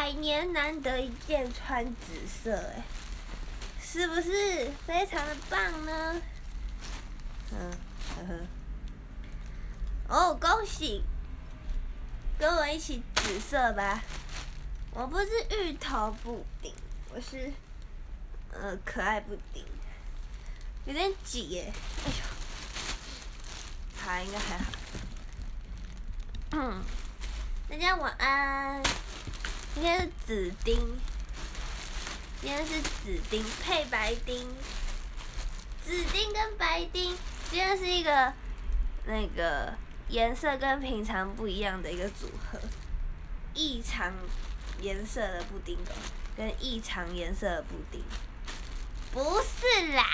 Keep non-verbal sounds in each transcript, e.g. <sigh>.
百年难得一见穿紫色，哎，是不是非常的棒呢？嗯，呵呵。哦，恭喜！跟我一起紫色吧。我不是芋头布丁，我是呃可爱布丁，有点挤耶。哎呦，好，应该还好。嗯，大家晚安。今天是紫丁，今天是紫丁配白丁，紫丁跟白丁，今天是一个那个颜色跟平常不一样的一个组合，异常颜色的布丁狗跟异常颜色的布丁，不是啦，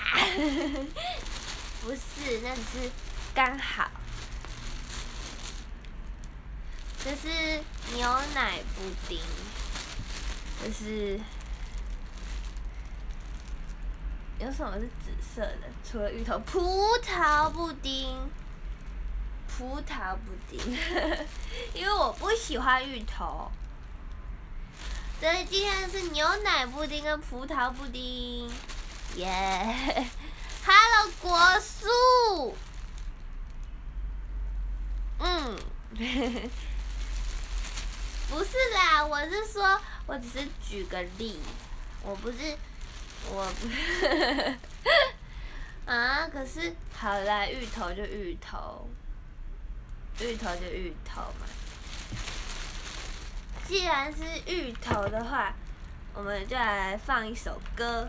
<laughs> 不是，那只是刚好。这是牛奶布丁，这是有什么是紫色的？除了芋头，葡萄布丁，葡萄布丁，<laughs> 因为我不喜欢芋头。所以今天是牛奶布丁跟葡萄布丁，耶！<laughs> Hello，果树，嗯。<laughs> 不是啦，我是说，我只是举个例，我不是，我，<laughs> 啊，可是好啦，芋头就芋头，芋头就芋头嘛。既然是芋头的话，我们就来放一首歌。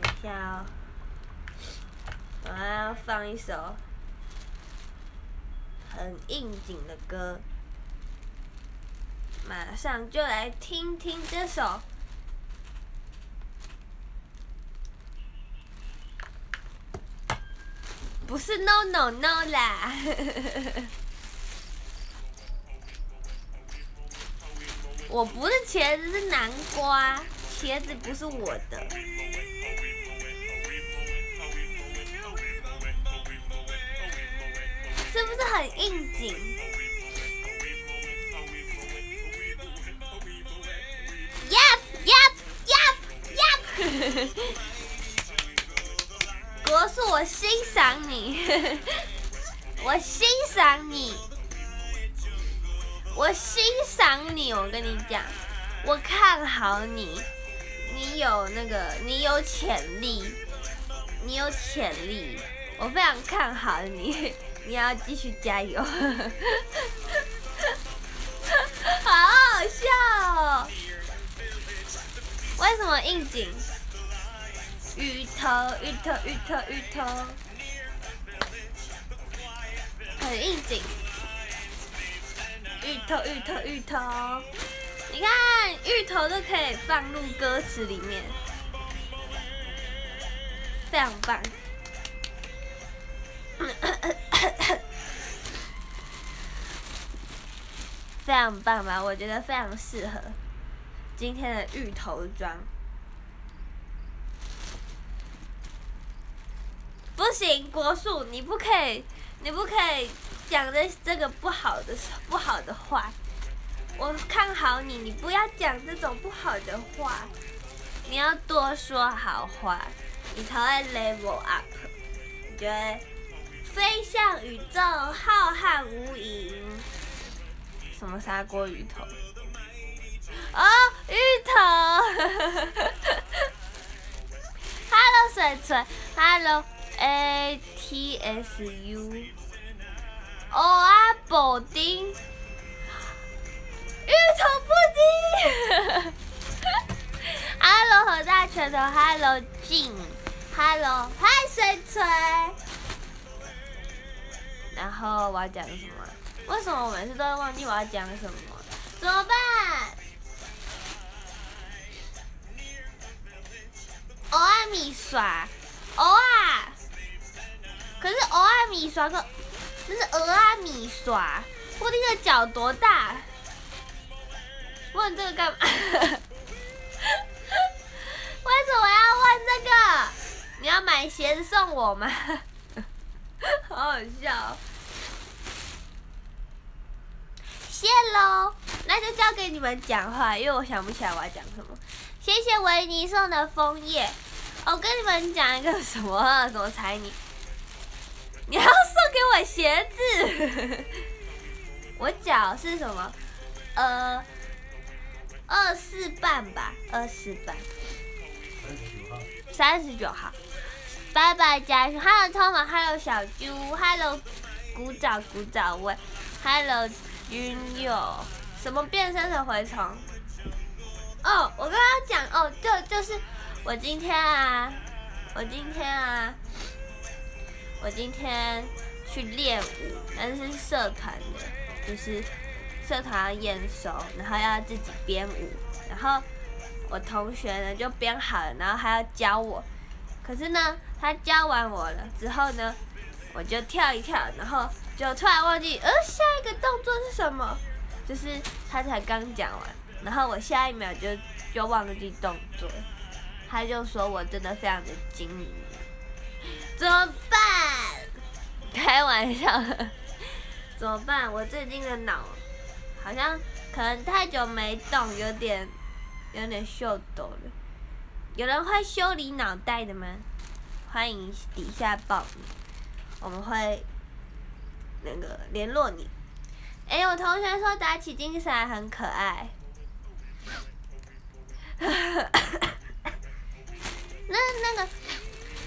等一下哦，我要放一首很应景的歌。马上就来听听这首，不是 no no no 啦，<laughs> 我不是茄子是南瓜，茄子不是我的，是不是很应景？<laughs> 国树，我欣赏你，<laughs> 我欣赏你，我欣赏你。我跟你讲，我看好你，你有那个，你有潜力，你有潜力，我非常看好你，<laughs> 你要继续加油，为什么应景？芋头，芋头，芋头，芋头，很应景。芋头，芋头，芋头，你看芋头都可以放入歌词里面，非常棒，<coughs> 非常棒吧？我觉得非常适合今天的芋头装。不行，国树，你不可以，你不可以讲的这个不好的不好的话。我看好你，你不要讲这种不好的话，你要多说好话，你才会 level up，你觉得飞向宇宙浩瀚无垠。什么砂锅鱼头？哦，芋头。<laughs> Hello，水锤。Hello。A T S U，哦啊，布丁，芋头布丁，Hello 和大拳头，Hello 静，Hello 嗨水锤，然后我要讲什么？为什么我每次都会忘记我要讲什么？怎么办？哦啊米耍，哦啊。可是鹅阿米刷个，这是鹅阿米刷，布丁的脚多大？问这个干嘛？<laughs> 为什么要问这个？你要买鞋子送我吗？<laughs> 好好笑。谢喽。那就交给你们讲话，因为我想不起来我要讲什么。谢谢维尼送的枫叶。我跟你们讲一个什么？怎么猜你？<laughs> 你要送给我鞋子？<laughs> 我脚是什么？呃，二四半吧，二四半。三十九号。拜拜，家兄。Hello Tom，Hello 小猪，Hello 古早古早味，Hello 君友。什么变身的蛔虫？哦，我刚刚讲哦，就就是我今天啊，我今天啊，我今天去练舞，但是社团的，就是社团要验收，然后要自己编舞，然后我同学呢就编好了，然后还要教我，可是呢。他教完我了之后呢，我就跳一跳，然后就突然忘记，呃，下一个动作是什么？就是他才刚讲完，然后我下一秒就就忘记动作，他就说我真的非常的精明，怎么办？开玩笑，怎么办？我最近的脑好像可能太久没动，有点有点秀抖了。有人会修理脑袋的吗？欢迎底下报名，我们会那个联络你。哎，我同学说打起精神来很可爱。<laughs> 那那个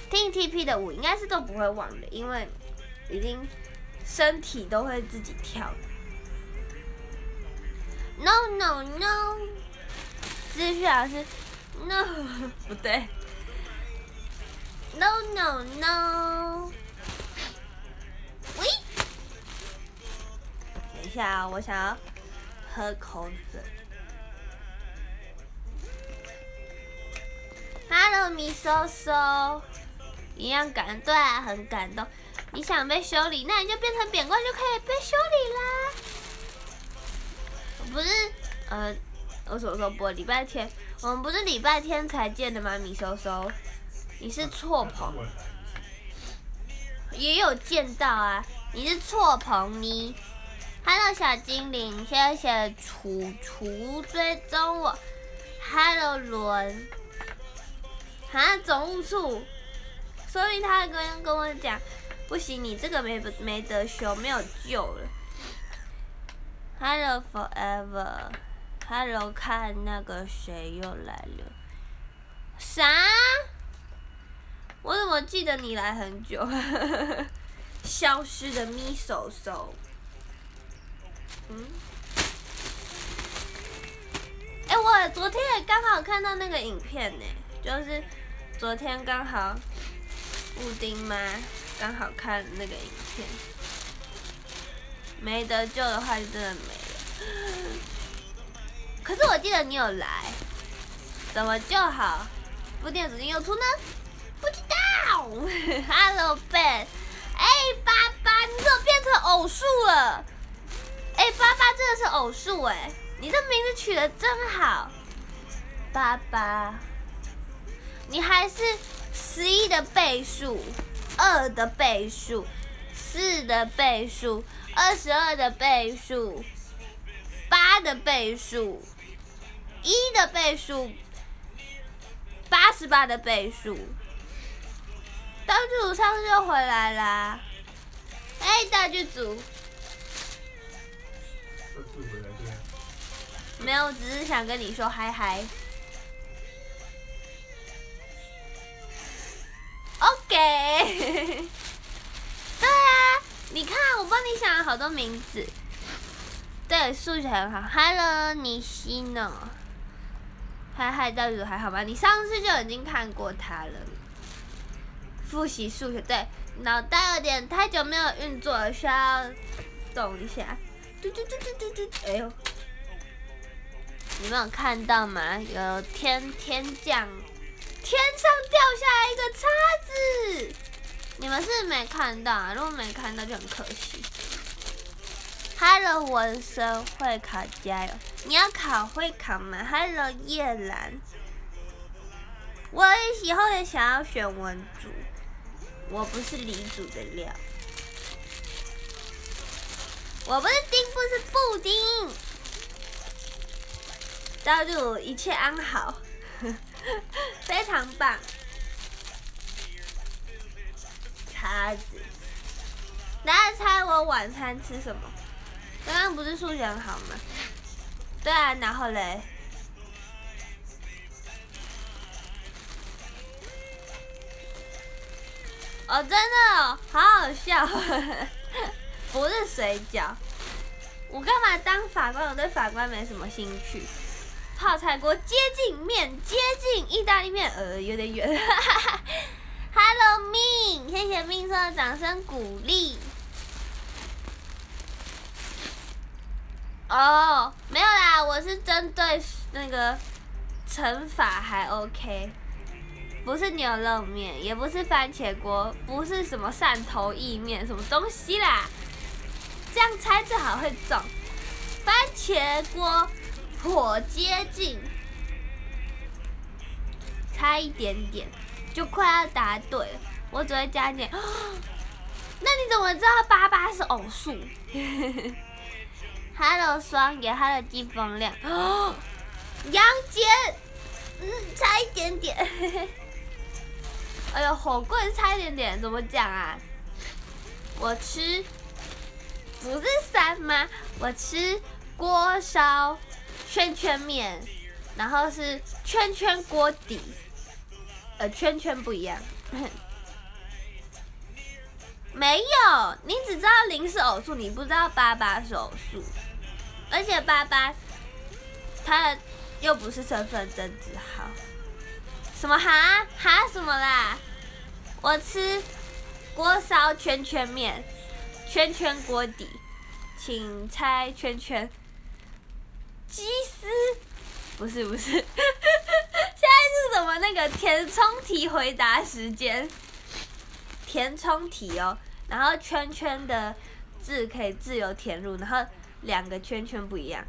听 TP 的舞应该是都不会忘的，因为已经身体都会自己跳。No no no，<laughs> 资讯老师，No <laughs> 不对。No no no！喂，等一下啊，我想要喝口水。Hello，米搜搜，一样感对啊，很感动。你想被修理，那你就变成扁棍就可以被修理啦。不是，呃，我什么时候播？礼拜天，我们不是礼拜天才见的吗？米搜搜。你是错棚，也有见到啊！你是错棚咪。Hello，小精灵，谢谢楚楚追踪我。Hello，伦，啊，总务处，所以他刚跟我讲，不行，你这个没没得修，没有救了。Hello，forever，Hello，看那个谁又来了，啥？我怎么记得你来很久？<laughs> 消失的咪手手。嗯。哎，我昨天也刚好看到那个影片呢，就是昨天刚好布丁妈刚好看那个影片，没得救的话就真的没了。可是我记得你有来，怎么就好？布丁主机又出呢？不知道，<laughs> Hello Ben，哎，爸爸，你怎么变成偶数了？哎，爸爸真的是偶数哎，你这名字取得真好，爸爸，你还是十一的倍数，二的倍数，四的倍数，二十二的倍数，八的倍数，一的倍数，八十八的倍数。大剧组上次就回来啦，哎，大剧组，没有，只是想跟你说嗨嗨。OK，<laughs> 对啊，你看我帮你想了好多名字，对，数学很好。Hello，你西呢？嗨嗨，大剧组还好吗？你上次就已经看过他了。复习数学，对，脑袋有点太久没有运作了，需要动一下。嘟嘟嘟嘟嘟嘟，哎呦，你们有看到吗？有天天降，天上掉下来一个叉子，你们是没看到？如果没看到就很可惜。Hello，文生会考加油！你要考会考吗？Hello，叶兰，我以后也想要选文组。我不是李主的料，我不是丁，不是布丁。道路一切安好，<laughs> 非常棒。叉子，大家猜我晚餐吃什么？刚刚不是数学很好吗？对啊，然后嘞？哦，真的哦，好好笑，<laughs> 不是水饺。我干嘛当法官？我对法官没什么兴趣。泡菜锅接近面，接近意大利面，呃，有点远。<laughs> Hello，命，谢谢命说的掌声鼓励。哦，没有啦，我是针对那个乘法还 OK，不是牛肉面，也不是番茄锅，不是什么汕头意面，什么东西啦？这样猜最好会中。番茄锅颇接近，差一点点。就快要答对了，我只会加一点。那你怎么知道八八是偶数？<laughs> Hello 双爷，Hello 金风亮。杨杰，嗯，差一点点。<laughs> 哎呦，火棍差一点点，怎么讲啊？我吃，不是三吗？我吃锅烧圈圈面，然后是圈圈锅底。呃，圈圈不一样，<laughs> 没有，你只知道零是偶数，你不知道八八是偶数，而且八八，它又不是身份证字号，什么哈？哈？什么啦？我吃锅烧圈圈面，圈圈锅底，请猜圈圈，鸡丝，不是不是。<laughs> 现在是什么那个填充题回答时间？填充题哦，然后圈圈的字可以自由填入，然后两个圈圈不一样。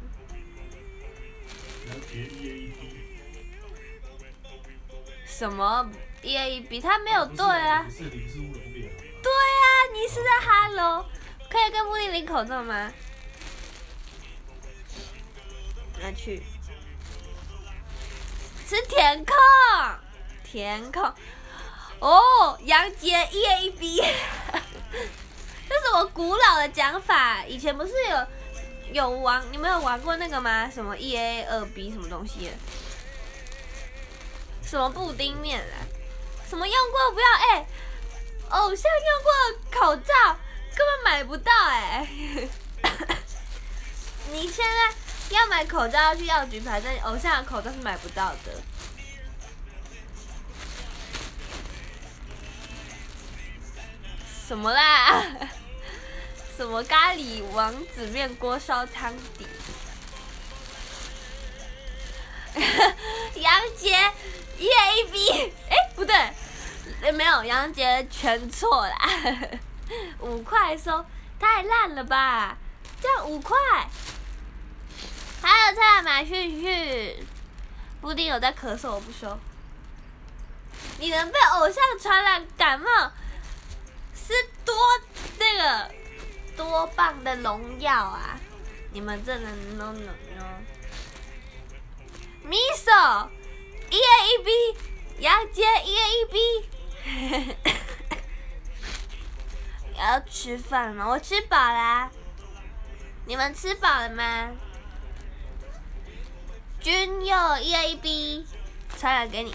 什么 E A B？它没有对啊。对啊，你是在 Hello？可以跟布丁领口罩吗？拿去。是填空，填空，哦，杨杰 E A B，这是我古老的讲法。以前不是有有玩，你们有玩过那个吗？什么 E A 二 B 什么东西？什么布丁面啊？什么用过不要？哎，偶像用过口罩根本买不到哎。<laughs> 你现在？要买口罩要去药局排队，偶像的口罩是买不到的。什么啦？<laughs> 什么咖喱王子面锅烧汤底？<laughs> 杨杰 E A B，哎不对，没有杨杰全错啦。<laughs> 五块收，太烂了吧？这样五块。还有菜马旭旭，布丁有在咳嗽，我不说。你能被偶像传染感冒，是多那个多棒的荣耀啊！你们真的 no no no。miso e a e b，杨杰 e a e b。<laughs> 要吃饭了，我吃饱啦。你们吃饱了吗？君佑 E A B，传染给你，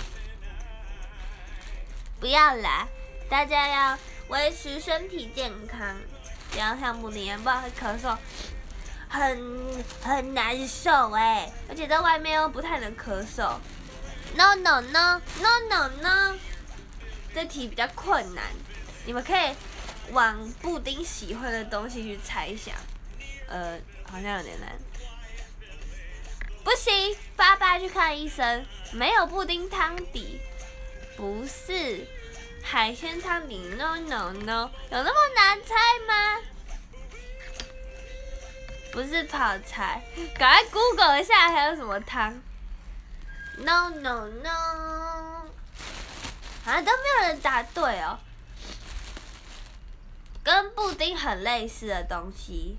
<coughs> 不要啦！大家要维持身体健康，不要像布丁一样，不然会咳嗽，很很难受哎！而且在外面又不太能咳嗽。No no no no no no，这题比较困难，你们可以往布丁喜欢的东西去猜想。呃，好像有点难。不行，爸爸去看医生。没有布丁汤底，不是海鲜汤底。No no no，有那么难猜吗？不是泡菜，赶快 Google 一下还有什么汤。No no no，啊都没有人答对哦。跟布丁很类似的东西。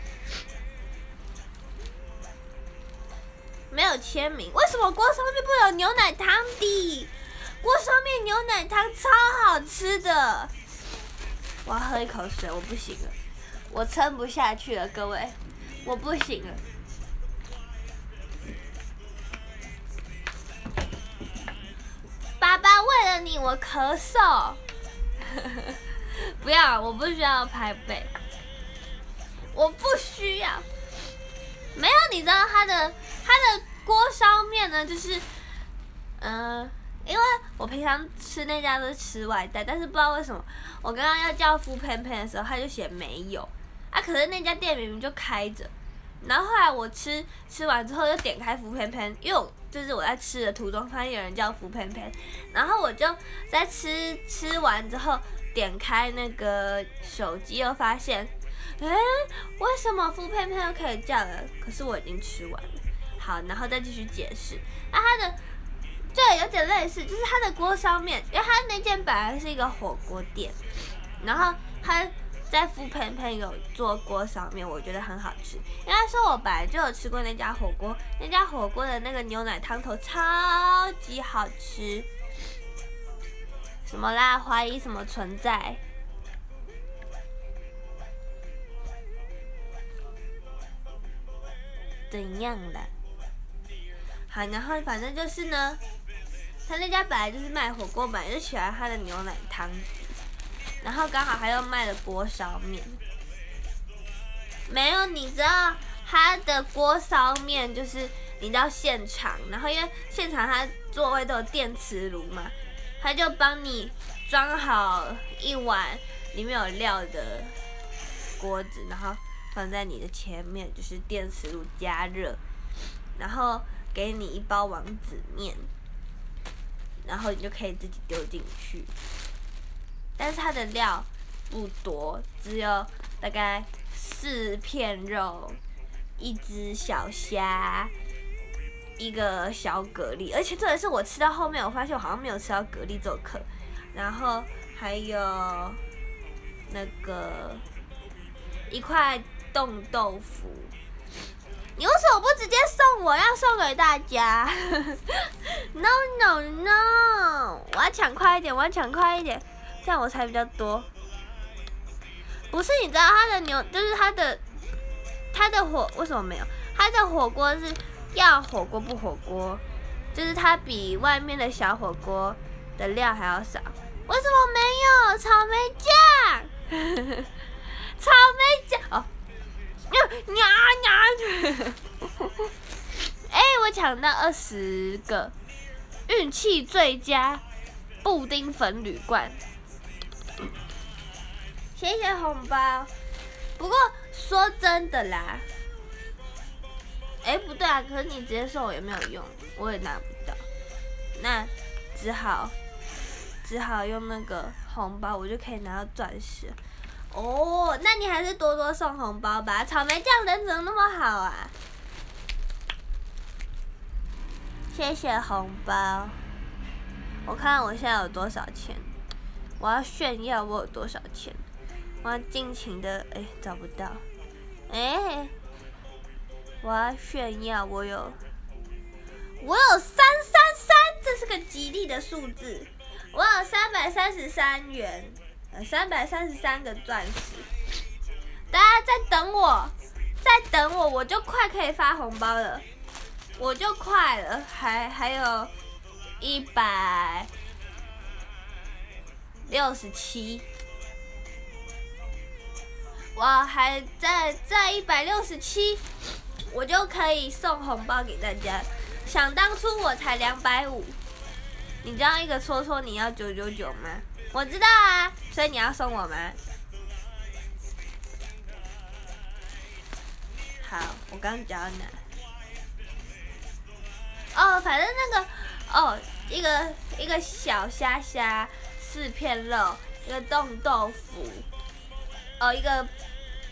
没有签名，为什么锅上面不有牛奶汤的？锅上面牛奶汤超好吃的。我要喝一口水，我不行了，我撑不下去了，各位，我不行了。爸爸为了你，我咳嗽。<laughs> 不要，我不需要拍背，我不需要。没有，你知道他的它的锅烧面呢，就是，嗯，因为我平常吃那家都是吃外带，但是不知道为什么，我刚刚要叫付喷喷的时候，他就写没有。啊，可是那家店明明就开着。然后后来我吃吃完之后又点开福喷喷，因为我就是我在吃的途中发现有人叫福喷喷，然后我就在吃吃完之后点开那个手机又发现，哎，为什么福喷喷又可以叫了？可是我已经吃完了。好，然后再继续解释，那它的对有点类似，就是它的锅烧面，因为它那间本来是一个火锅店，然后它。在福喷喷有做锅上面，我觉得很好吃。应该说，我本来就有吃过那家火锅，那家火锅的那个牛奶汤头超级好吃。什么啦？怀疑什么存在？怎样的？好，然后反正就是呢，他那家本来就是卖火锅，本来就喜欢他的牛奶汤。然后刚好还有卖的锅烧面，没有你知道他的锅烧面就是你知道现场，然后因为现场他座位都有电磁炉嘛，他就帮你装好一碗里面有料的锅子，然后放在你的前面，就是电磁炉加热，然后给你一包王子面，然后你就可以自己丢进去。但是它的料不多，只有大概四片肉，一只小虾，一个小蛤蜊，而且这也是我吃到后面，我发现我好像没有吃到蛤蜊这颗，然后还有那个一块冻豆腐。你为什么不直接送我？要送给大家？<laughs> No No No！我要抢快一点，我要抢快一点。这样我才比较多，不是？你知道它的牛就是它的它的火为什么没有？它的火锅是要火锅不火锅，就是它比外面的小火锅的料还要少。为什么没有草莓酱？<laughs> 草莓酱哦，呀呀呀！哎，我抢到二十个，运气最佳布丁粉旅罐。谢谢红包，不过说真的啦，哎不对啊，可是你直接送我也没有用，我也拿不到，那只好只好用那个红包，我就可以拿到钻石。哦，那你还是多多送红包吧，草莓酱人怎么那么好啊？谢谢红包，我看看我现在有多少钱，我要炫耀我有多少钱。我要尽情的哎，找不到，哎，我要炫耀我有，我有三三三，这是个吉利的数字，我有三百三十三元，三百三十三个钻石，大家在等我，在等我，我就快可以发红包了，我就快了，还还有一百六十七。我还在在一百六十七，我就可以送红包给大家。想当初我才两百五，你知道一个戳戳你要九九九吗？我知道啊，所以你要送我吗？好，我刚讲到哪？哦，反正那个哦，一个一个小虾虾，四片肉，一个冻豆腐，哦，一个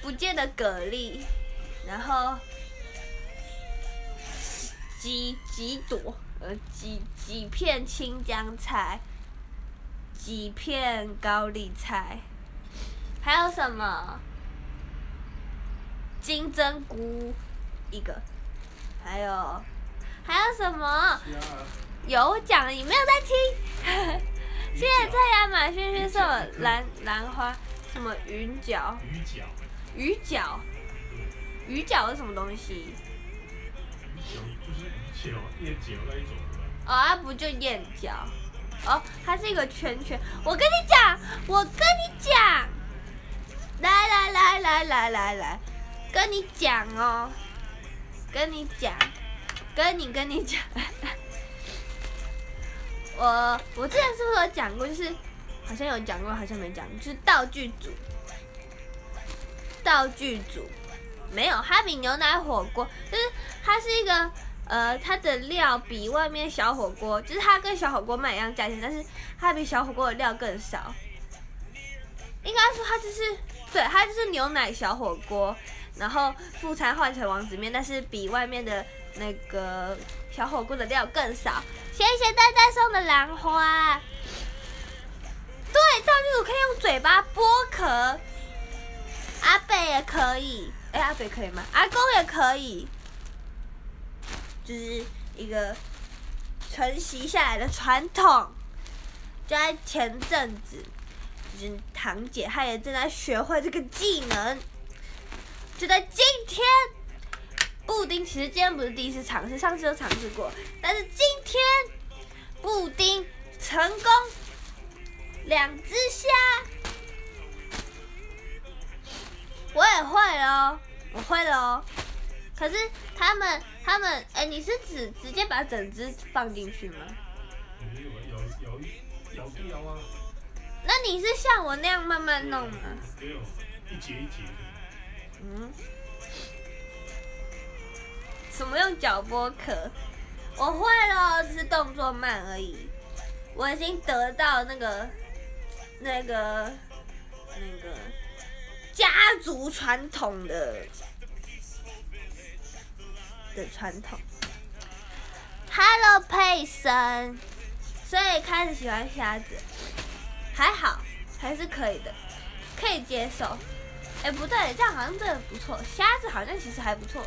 不见的蛤蜊，然后几几朵，呃，几几片青江菜，几片高丽菜，还有什么？金针菇一个，还有还有什么？有讲你没有在听。现在在亚马逊是什么兰兰花？什么云角？鱼角。鱼角。鱼角是什么东西？鱼角就是鱼角，燕角那一种哦，啊不就燕角？哦，它是一个圈圈。我跟你讲，我跟你讲，来来来来来来来。跟你讲哦，跟你讲，跟你跟你讲，<laughs> 我我之前是不是有讲过？就是好像有讲过，好像没讲，就是道具组，道具组没有哈比牛奶火锅，就是它是一个呃，它的料比外面小火锅，就是它跟小火锅卖一样价钱，但是它比小火锅的料更少。应该说它就是对，它就是牛奶小火锅。然后副餐换成王子面，但是比外面的那个小火锅的料更少。谢谢呆呆送的兰花。对，道具组可以用嘴巴剥壳，阿北也可以。哎，阿北可以吗？阿公也可以。就是一个承袭下来的传统。就在前阵子，就是堂姐她也正在学会这个技能。就在今天，布丁其实今天不是第一次尝试，上次都尝试过，但是今天布丁成功两只虾，我也会哦，我会了哦。可是他们他们，哎，你是指直接把整只放进去吗？那你是像我那样慢慢弄吗？一节一节。嗯，什么用脚剥壳？我会了，只是动作慢而已。我已经得到那个、那个、那个家族传统的的传统。Hello，佩森，所以开始喜欢虾子，还好，还是可以的，可以接受。哎，不对，这样好像真的不错。虾子好像其实还不错，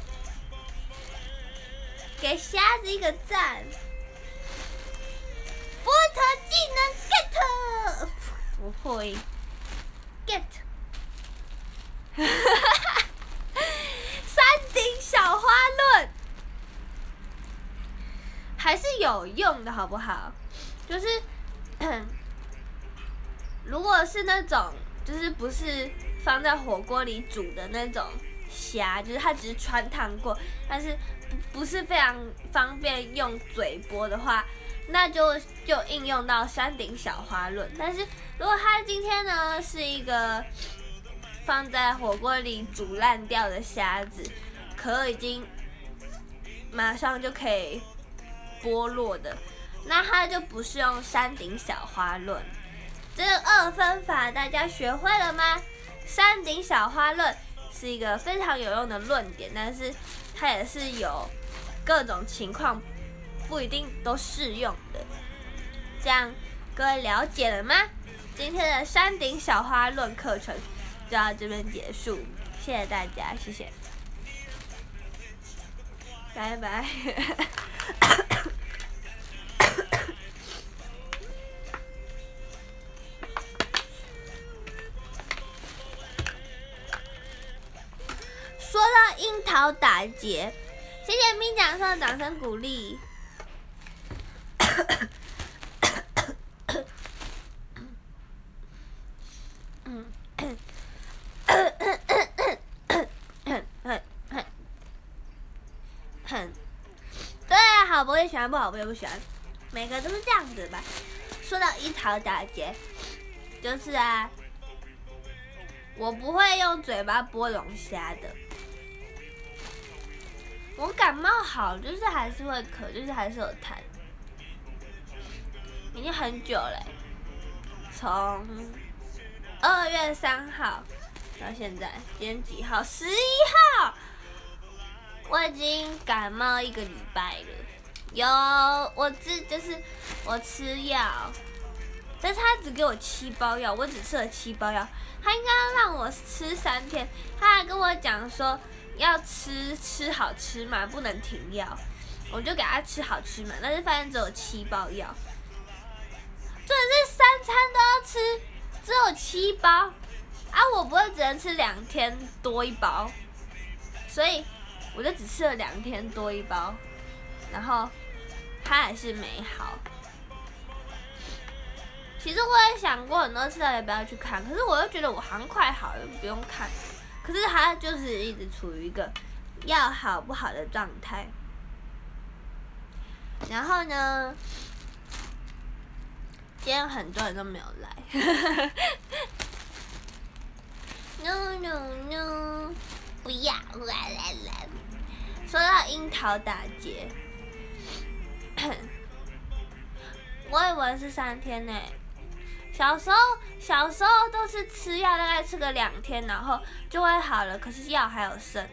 给虾子一个赞。波特技能 get，不会 get。哈哈山顶小花论还是有用的，好不好？就是，<clears throat> 如果是那种，就是不是。放在火锅里煮的那种虾，就是它只是穿烫过，但是不是非常方便用嘴剥的话，那就就应用到山顶小花论。但是如果它今天呢是一个 <clears throat> 放在火锅里煮烂掉的虾子，壳已经马上就可以剥落的，那它就不是用山顶小花论。这个二分法大家学会了吗？山顶小花论是一个非常有用的论点，但是它也是有各种情况不一定都适用的。这样各位了解了吗？今天的山顶小花论课程就到这边结束，谢谢大家，谢谢，拜拜。<laughs> 说到樱桃打劫，谢谢咪讲上的掌声鼓励。对啊，好不会喜欢，不好不会不喜欢，每个都是这样子吧。说到樱桃打劫，就是啊，我不会用嘴巴剥龙虾的。我感冒好，就是还是会咳，就是还是有痰，已经很久了，从二月三号到现在，今天几号？十一号，我已经感冒一个礼拜了。有，我这就是我吃药，但是他只给我七包药，我只吃了七包药，他应该让我吃三天，他还跟我讲说。要吃吃好吃嘛，不能停药，我就给他吃好吃嘛。但是发现只有七包药，这是三餐都要吃，只有七包啊！我不会只能吃两天多一包，所以我就只吃了两天多一包，然后他还是没好。其实我也想过很多次要不要去看，可是我又觉得我好像快好了，不用看。可是他就是一直处于一个要好不好的状态，然后呢，今天很多人都没有来，<laughs> no no no，不要来来来，说到樱桃打劫，<coughs> 我以为是三天呢。小时候，小时候都是吃药，大概吃个两天，然后就会好了。可是药还有剩。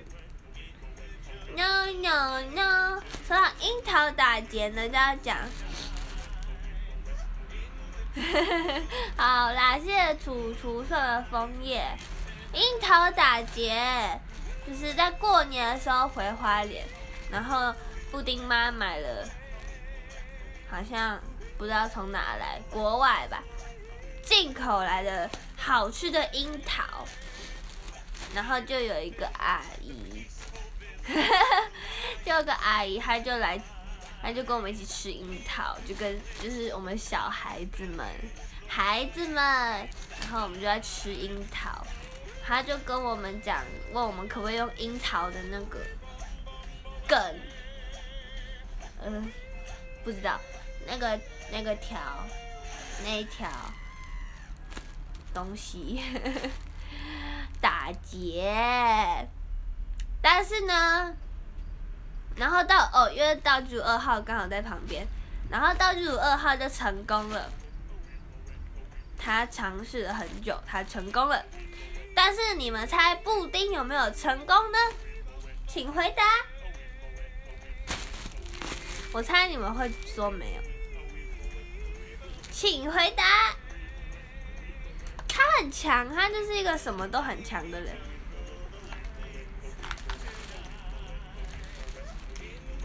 No no no，说到樱桃打劫呢，就要讲。<laughs> 好啦，谢谢楚楚送的枫叶。樱桃打劫，就是在过年的时候回花莲，然后布丁妈买了，好像不知道从哪来，国外吧。进口来的好吃的樱桃，然后就有一个阿姨，<laughs> 就有个阿姨，她就来，她就跟我们一起吃樱桃，就跟就是我们小孩子们，孩子们，然后我们就在吃樱桃，她就跟我们讲，问我们可不可以用樱桃的那个梗，嗯，不知道。那个那个条，那一条。东西 <laughs> 打劫，但是呢，然后到哦，因为道具二号刚好在旁边，然后道具二号就成功了。他尝试了很久，他成功了。但是你们猜布丁有没有成功呢？请回答。我猜你们会说没有。请回答。他很强，他就是一个什么都很强的人。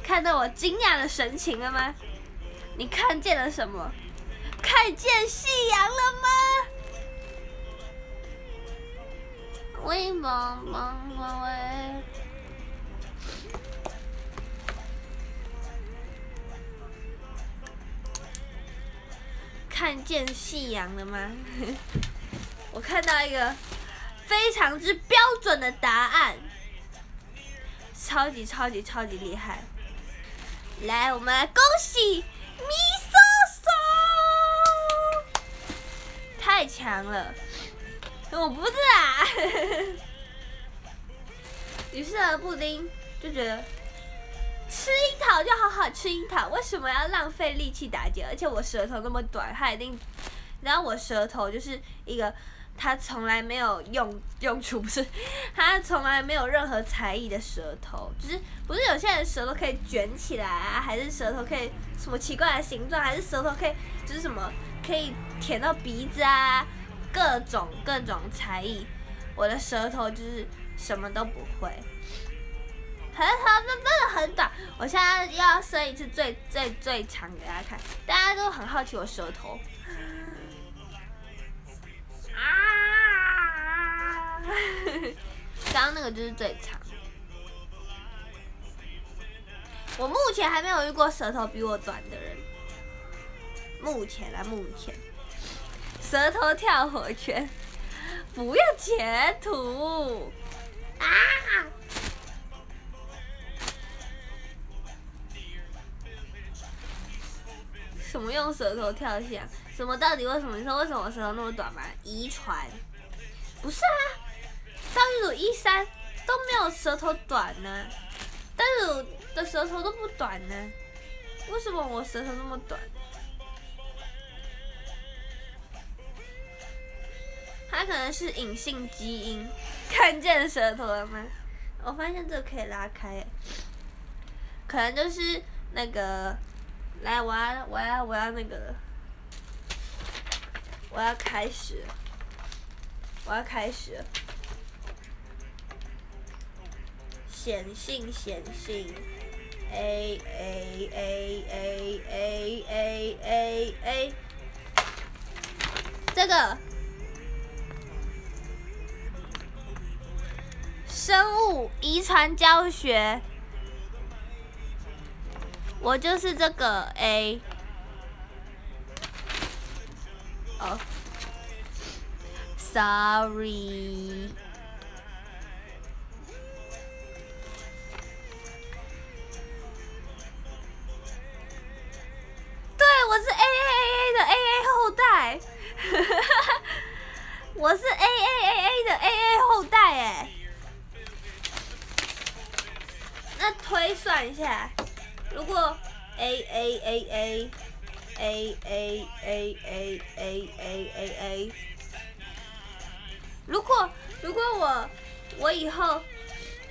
看到我惊讶的神情了吗？你看见了什么？看见夕阳了吗？喂，帮帮我喂！看见夕阳了吗？我看到一个非常之标准的答案，超级超级超级厉害！来，我们来恭喜米叔叔，太强了！我不是啊。<laughs> 于是布丁就觉得吃樱桃就好好吃樱桃，为什么要浪费力气打结？而且我舌头那么短，他一定，然后我舌头就是一个。他从来没有用用处，不是 <laughs> 他从来没有任何才艺的舌头，就是不是有些人舌头可以卷起来啊，还是舌头可以什么奇怪的形状，还是舌头可以就是什么可以舔到鼻子啊，各种各种才艺，我的舌头就是什么都不会，很它真真的很短，我现在要伸一次最最最长给大家看，大家都很好奇我舌头。啊！<laughs> 刚刚那个就是最长。我目前还没有遇过舌头比我短的人。目前啊，目前。舌头跳火圈，不要截图。啊！什么用舌头跳下？什么？到底为什么？你说为什么我舌头那么短吗？遗传？不是啊，道具组一三都没有舌头短呢。但是我的舌头都不短呢，为什么我舌头那么短？它可能是隐性基因，看见舌头了吗？我发现这个可以拉开，可能就是那个，来，我要我要我要那个，我要开始，我要开始，显性显性，A A A A A A A A，这个。生物遗传教学，我就是这个 A。哦，Sorry。对，我是 A A A A 的 A A 后代。我是 A A A A 的 A A 后代，哎。那推算一下，如果 A A A A A A A A A A A A，如果如果我我以后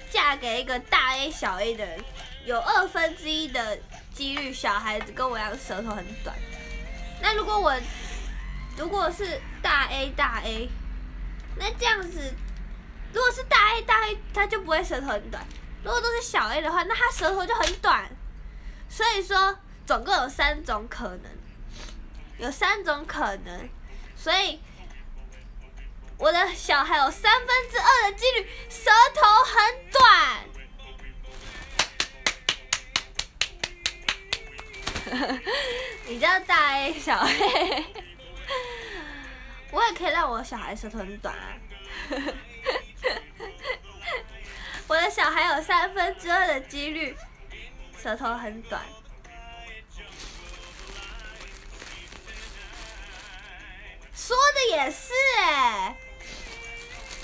嫁给一个大 A 小 A 的人，有二分之一的几率小孩子跟我一样舌头很短。那如果我如果是大 A 大 A，那这样子，如果是大 A 大 A，他就不会舌头很短。如果都是小 A 的话，那他舌头就很短。所以说，总共有三种可能，有三种可能。所以，我的小孩有三分之二的几率舌头很短。<laughs> 你叫大 A 小 A，我也可以让我小孩舌头很短啊。<laughs> 我的小孩有三分之二的几率舌头很短，说的也是哎，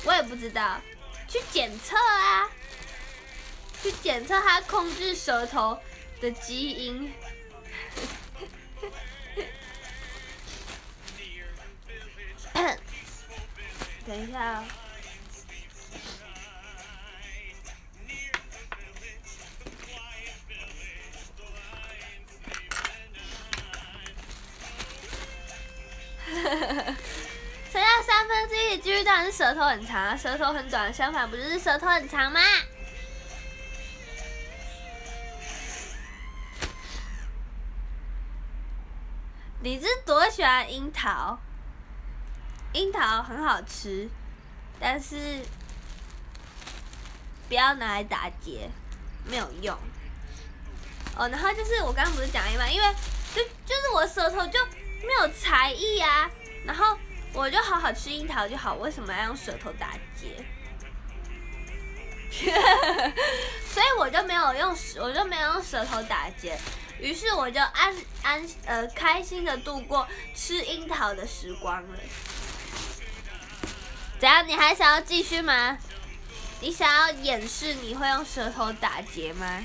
我也不知道，去检测啊，去检测它控制舌头的基因。<coughs> 等一下。<laughs> 剩下三分之一的几率当然是舌头很长，舌头很短，相反不就是舌头很长吗？你是多喜欢樱桃？樱桃很好吃，但是不要拿来打结，没有用。哦，然后就是我刚刚不是讲了吗？因为就就是我舌头就。没有才艺啊，然后我就好好吃樱桃就好，为什么要用舌头打结？<laughs> 所以我就没有用，我就没有用舌头打结，于是我就安安呃开心的度过吃樱桃的时光了。怎样？你还想要继续吗？你想要演示你会用舌头打结吗？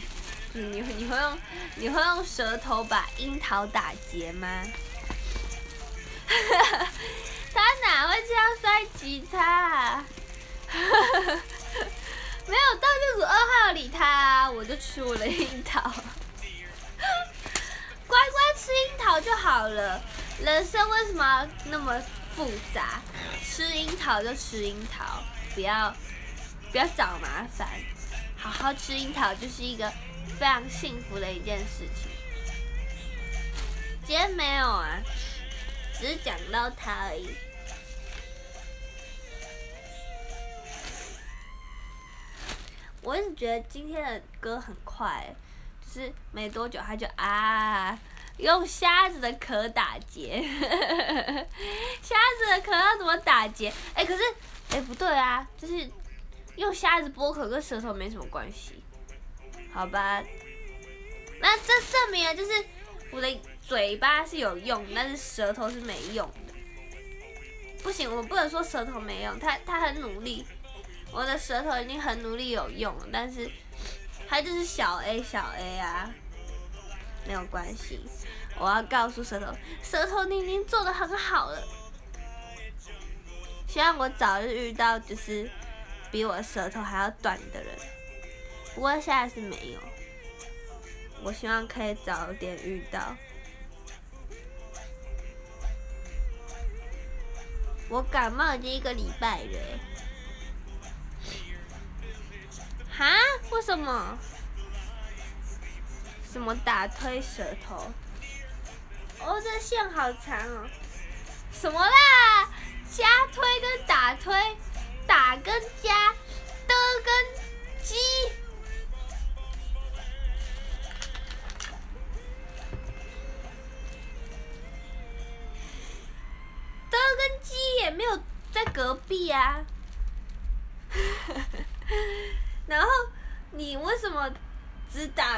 你你会用你会用舌头把樱桃打结吗？<laughs> 他哪会这样摔吉他？<laughs> 没有到六组二号理他，我就吃我的樱桃，<laughs> 乖乖吃樱桃就好了。人生为什么那么复杂？吃樱桃就吃樱桃，不要不要找麻烦，好好吃樱桃就是一个非常幸福的一件事情。今天没有啊。只是讲到他而已。我一直觉得今天的歌很快，就是没多久他就啊，用虾子的壳打结，<laughs> 虾子的壳要怎么打结？哎，可是哎不对啊，就是用虾子剥壳跟舌头没什么关系，好吧？那这证明了就是我的。嘴巴是有用，但是舌头是没用的。不行，我不能说舌头没用，他他很努力，我的舌头已经很努力有用了，但是他就是小 A 小 A 啊，没有关系。我要告诉舌头，舌头你已经做的很好了。希望我早日遇到就是比我舌头还要短的人，不过现在是没有。我希望可以早点遇到。我感冒已经一个礼拜了。哈？为什么？什么打推舌头？哦，这线好长哦。什么啦？加推跟打推，打跟加，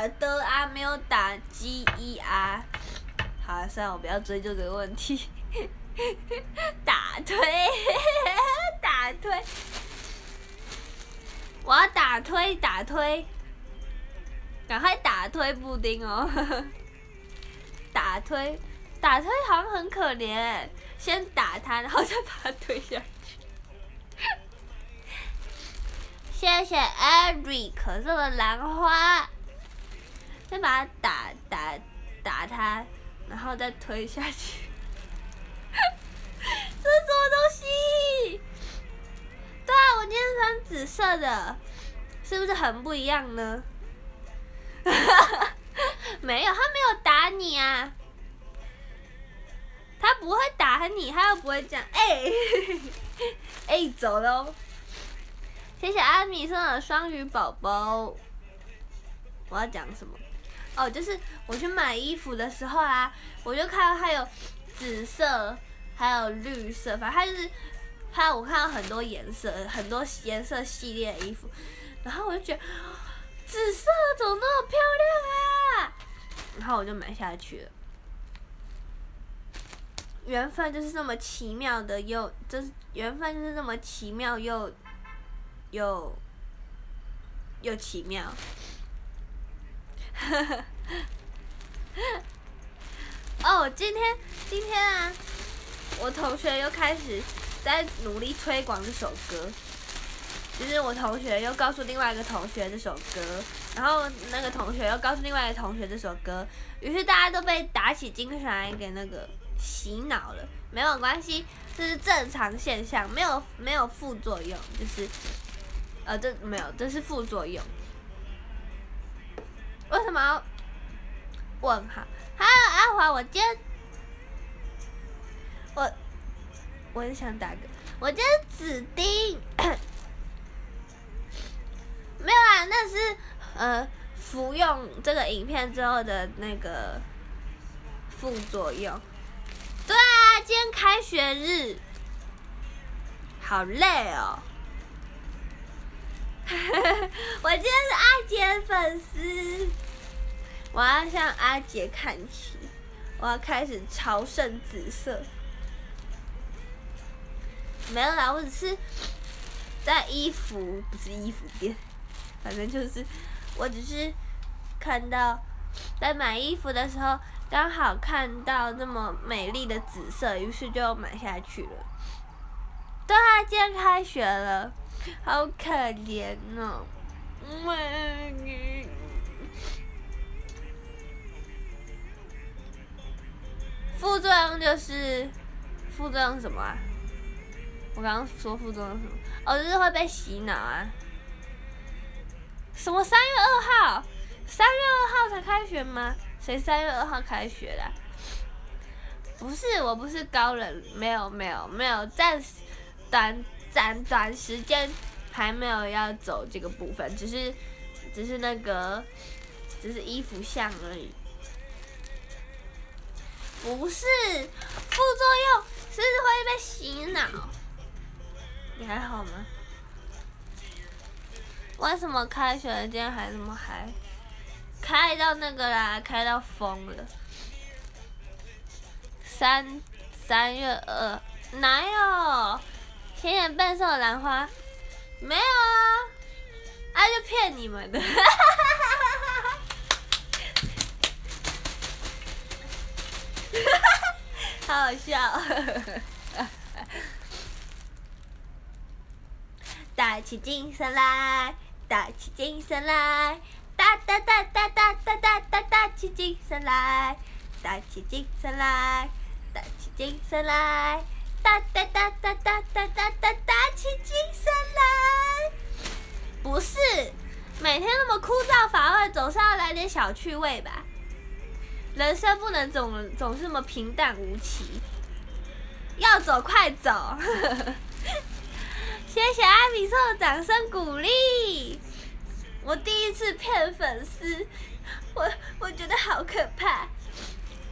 打的啊，没有打 G 一啊？好，算了，我不要追究这个问题。<laughs> 打推，打推，我要打推打推，赶快打推布丁哦！<laughs> 打推，打推好像很可怜，先打他，然后再把他推下去。<laughs> 谢谢 Eric 送的兰花，先把他打打打他，然后再推下去。<laughs> 这是什么东西？对啊，我今天穿紫色的，是不是很不一样呢？<laughs> 没有，他没有打你啊，他不会打你，他又不会讲哎哎走喽。谢谢阿米送的双鱼宝宝。我要讲什么？哦，就是我去买衣服的时候啊，我就看到它有紫色，还有绿色，反正它就是，它我看到很多颜色，很多颜色系列的衣服，然后我就觉得紫色怎么那么漂亮啊？然后我就买下去了。缘分就是这么奇妙的，又就是缘分就是这么奇妙又。又又奇妙，<laughs> 哦，今天今天啊，我同学又开始在努力推广这首歌，就是我同学又告诉另外一个同学这首歌，然后那个同学又告诉另外一个同学这首歌，于是大家都被打起精神来给那个洗脑了。没有关系，这是正常现象，没有没有副作用，就是。呃，这没有，这是副作用。为什么？问号，Hello 阿华，我今天我我也想打个，我今天指定没有啊，那是呃服用这个影片之后的那个副作用。对啊，今天开学日，好累哦。<laughs> 我今天是阿杰粉丝，我要向阿杰看齐，我要开始朝圣紫色。没有啦，我只是在衣服不是衣服店，反正就是我只是看到在买衣服的时候刚好看到那么美丽的紫色，于是就买下去了。对啊，今天开学了。好可怜哦！副作用就是副作用什么啊？我刚刚说副作用什么？哦，就是会被洗脑啊！什么三月二号？三月二号才开学吗？谁三月二号开学的？不是，我不是高人，没有，没有，没有，暂时短。短短时间还没有要走这个部分，只是只是那个只是衣服像而已，不是副作用，是会被洗脑。你还好吗？为什么开学了今天还这么嗨？开到那个啦，开到疯了。三三月二哪有？甜甜笨瘦的兰花，没有啊！啊，就骗你们的，<laughs> 好好笑。<laughs> 打起精神来，打起精神来，打打打打打打打打打起精神来，打起精神来，打起精神来，打打打打打打打打打起精神来。不是，每天那么枯燥乏味，总是要来点小趣味吧。人生不能总总是那么平淡无奇，要走快走。谢谢阿比送的掌声鼓励。我第一次骗粉丝，我我觉得好可怕。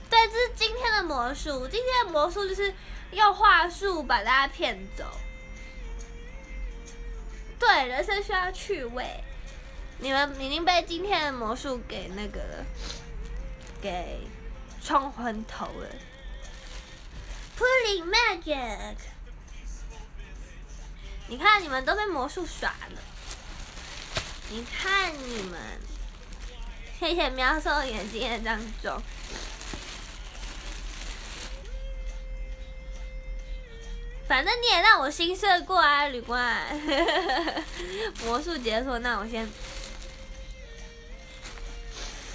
对，这是今天的魔术。今天的魔术就是用话术把大家骗走。对，人生需要趣味。你们已经被今天的魔术给那个给冲昏头了。Pulling magic。你看，你们都被魔术耍了。你看你们，谢谢喵兽眼睛的当中。反正你也让我心碎过啊，旅馆。<laughs> 魔术结束，那我先。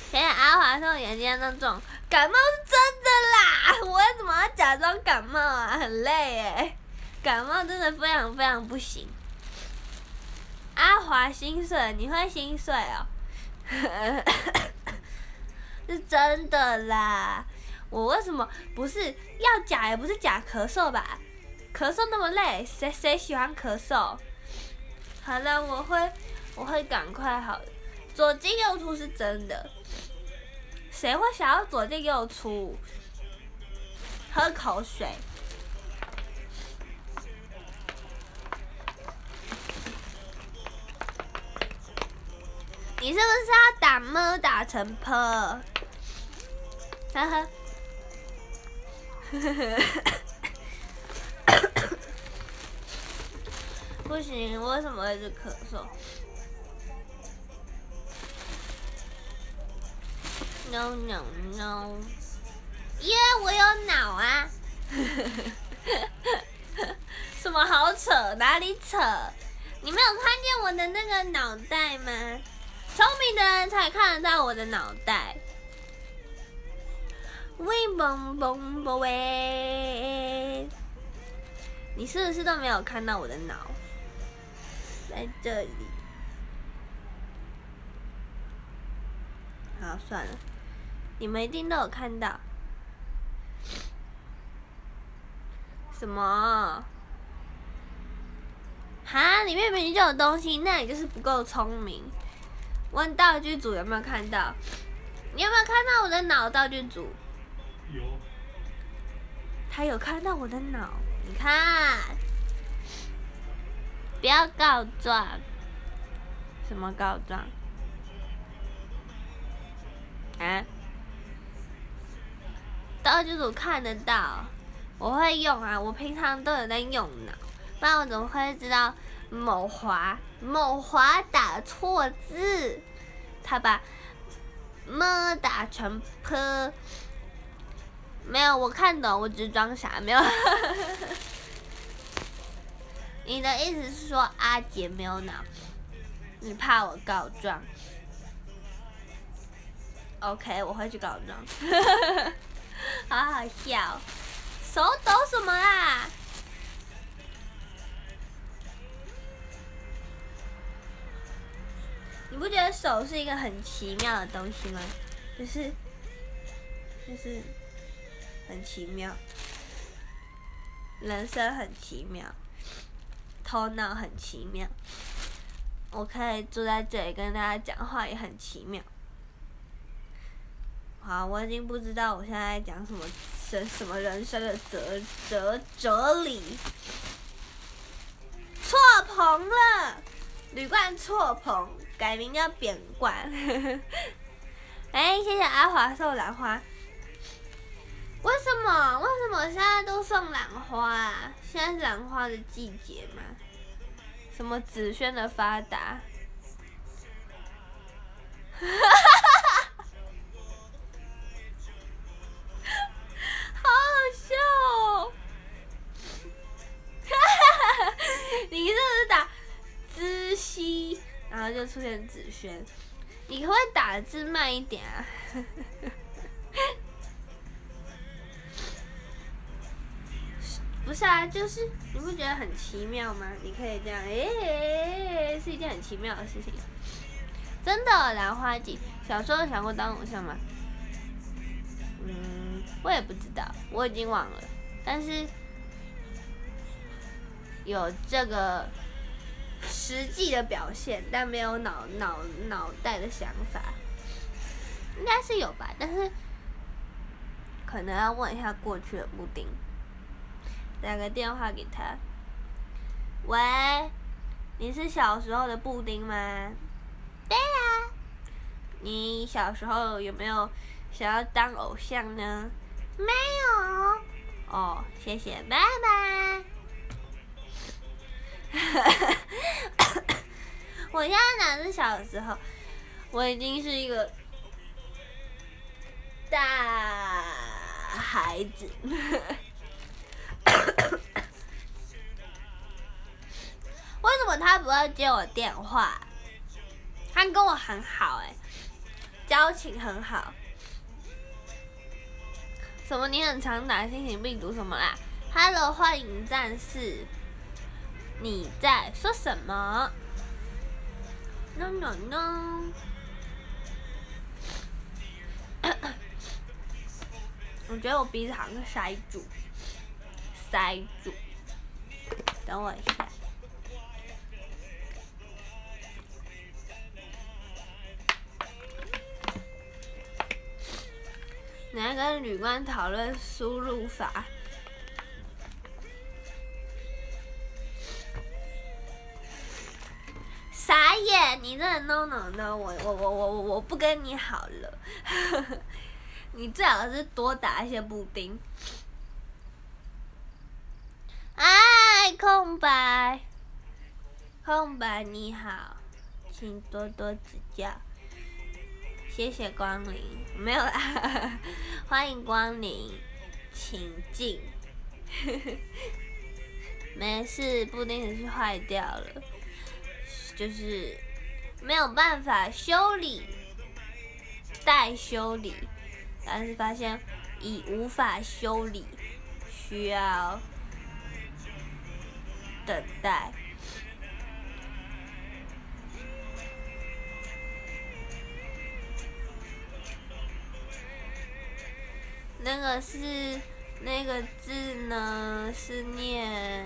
谢谢阿华兽眼睛那种，感冒是真的啦！我为什么要假装感冒啊？很累哎。感冒真的非常非常不行。阿华心碎，你会心碎哦？<laughs> 是真的啦！我为什么不是要假也不是假咳嗽吧？咳嗽那么累，谁谁喜欢咳嗽？好了，我会我会赶快好。左进右出是真的，谁会想要左进右出？喝口水。你是不是要打么打成破？呵呵，<laughs> 不行，为什么一直咳嗽？No no no！耶，我有脑啊！<laughs> 什么好扯？哪里扯？你没有看见我的那个脑袋吗？聪明的人才看得到我的脑袋。喂嘣嘣嘣喂！你是不是都没有看到我的脑？在这里。好，算了，你们一定都有看到。什么？哈，里面明明就有东西，那你就是不够聪明。问道具组有没有看到？你有没有看到我的脑？道具组有。他有看到我的脑，你看，不要告状。什么告状？啊？道具组看得到，我会用啊，我平常都有在用脑，不然我怎么会知道？某华某华打错字，他把么打成坡，没有，我看懂，我只是装傻，没有。<laughs> 你的意思是说阿杰没有脑？你怕我告状？OK，我会去告状。<laughs> 好好笑，手抖什么啦？你不觉得手是一个很奇妙的东西吗？就是，就是很奇妙，人生很奇妙，头脑很奇妙。我可以坐在这里跟大家讲话，也很奇妙。好，我已经不知道我现在讲什么什什么人生的哲哲哲理，错棚了，旅馆错棚。改名叫扁冠，<laughs> 哎，谢谢阿华送兰花。为什么？为什么现在都送兰花啊？现在是兰花的季节吗？什么紫萱的发达？<laughs> 好好笑哦！<laughs> 你是不是打知悉，然后就出现紫萱？你可不可以打字慢一点啊？<laughs> 不是啊，就是你不觉得很奇妙吗？你可以这样，诶、是一件很奇妙的事情。真的，兰花姐，小时候想过当偶像吗？嗯，我也不知道，我已经忘了。但是有这个实际的表现，但没有脑脑脑袋的想法，应该是有吧。但是可能要问一下过去的布丁，打个电话给他。喂，你是小时候的布丁吗？对呀、你小时候有没有想要当偶像呢？没有。哦，谢谢，拜拜。<coughs> 我现在哪是小时候，我已经是一个大孩子。<coughs> 为什么他不会接我电话？他跟我很好哎、交情很好。什么？你很常打心情病毒什么啦？Hello，幻影战士，你在说什么？No No No。<coughs> 我觉得我鼻子好像塞住，塞住。等我一下。你要跟旅官讨论输入法。傻眼！你这 no no no，我我我我我我不跟你好了。<laughs> 你最好是多打一些布丁。哎，空白，空白你好，请多多指教。谢谢光临，没有啦，<laughs> 欢迎光临，请进。<laughs> 没事，布丁只是坏掉了，就是没有办法修理，待修理，但是发现已无法修理，需要等待。那个是那个字呢，是念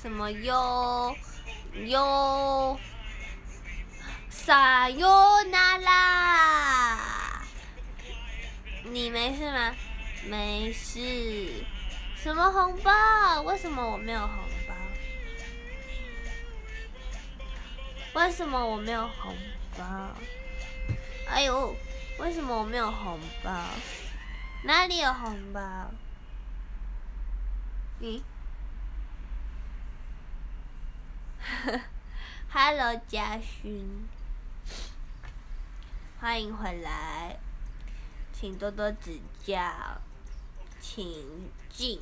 什么哟哟撒哟那拉？你没事吗？没事。什么红包？为什么我没有红包？为什么我没有红包？哎呦，为什么我没有红包？哪里有红包？你，Hello，嘉勋，欢迎回来，请多多指教，请进。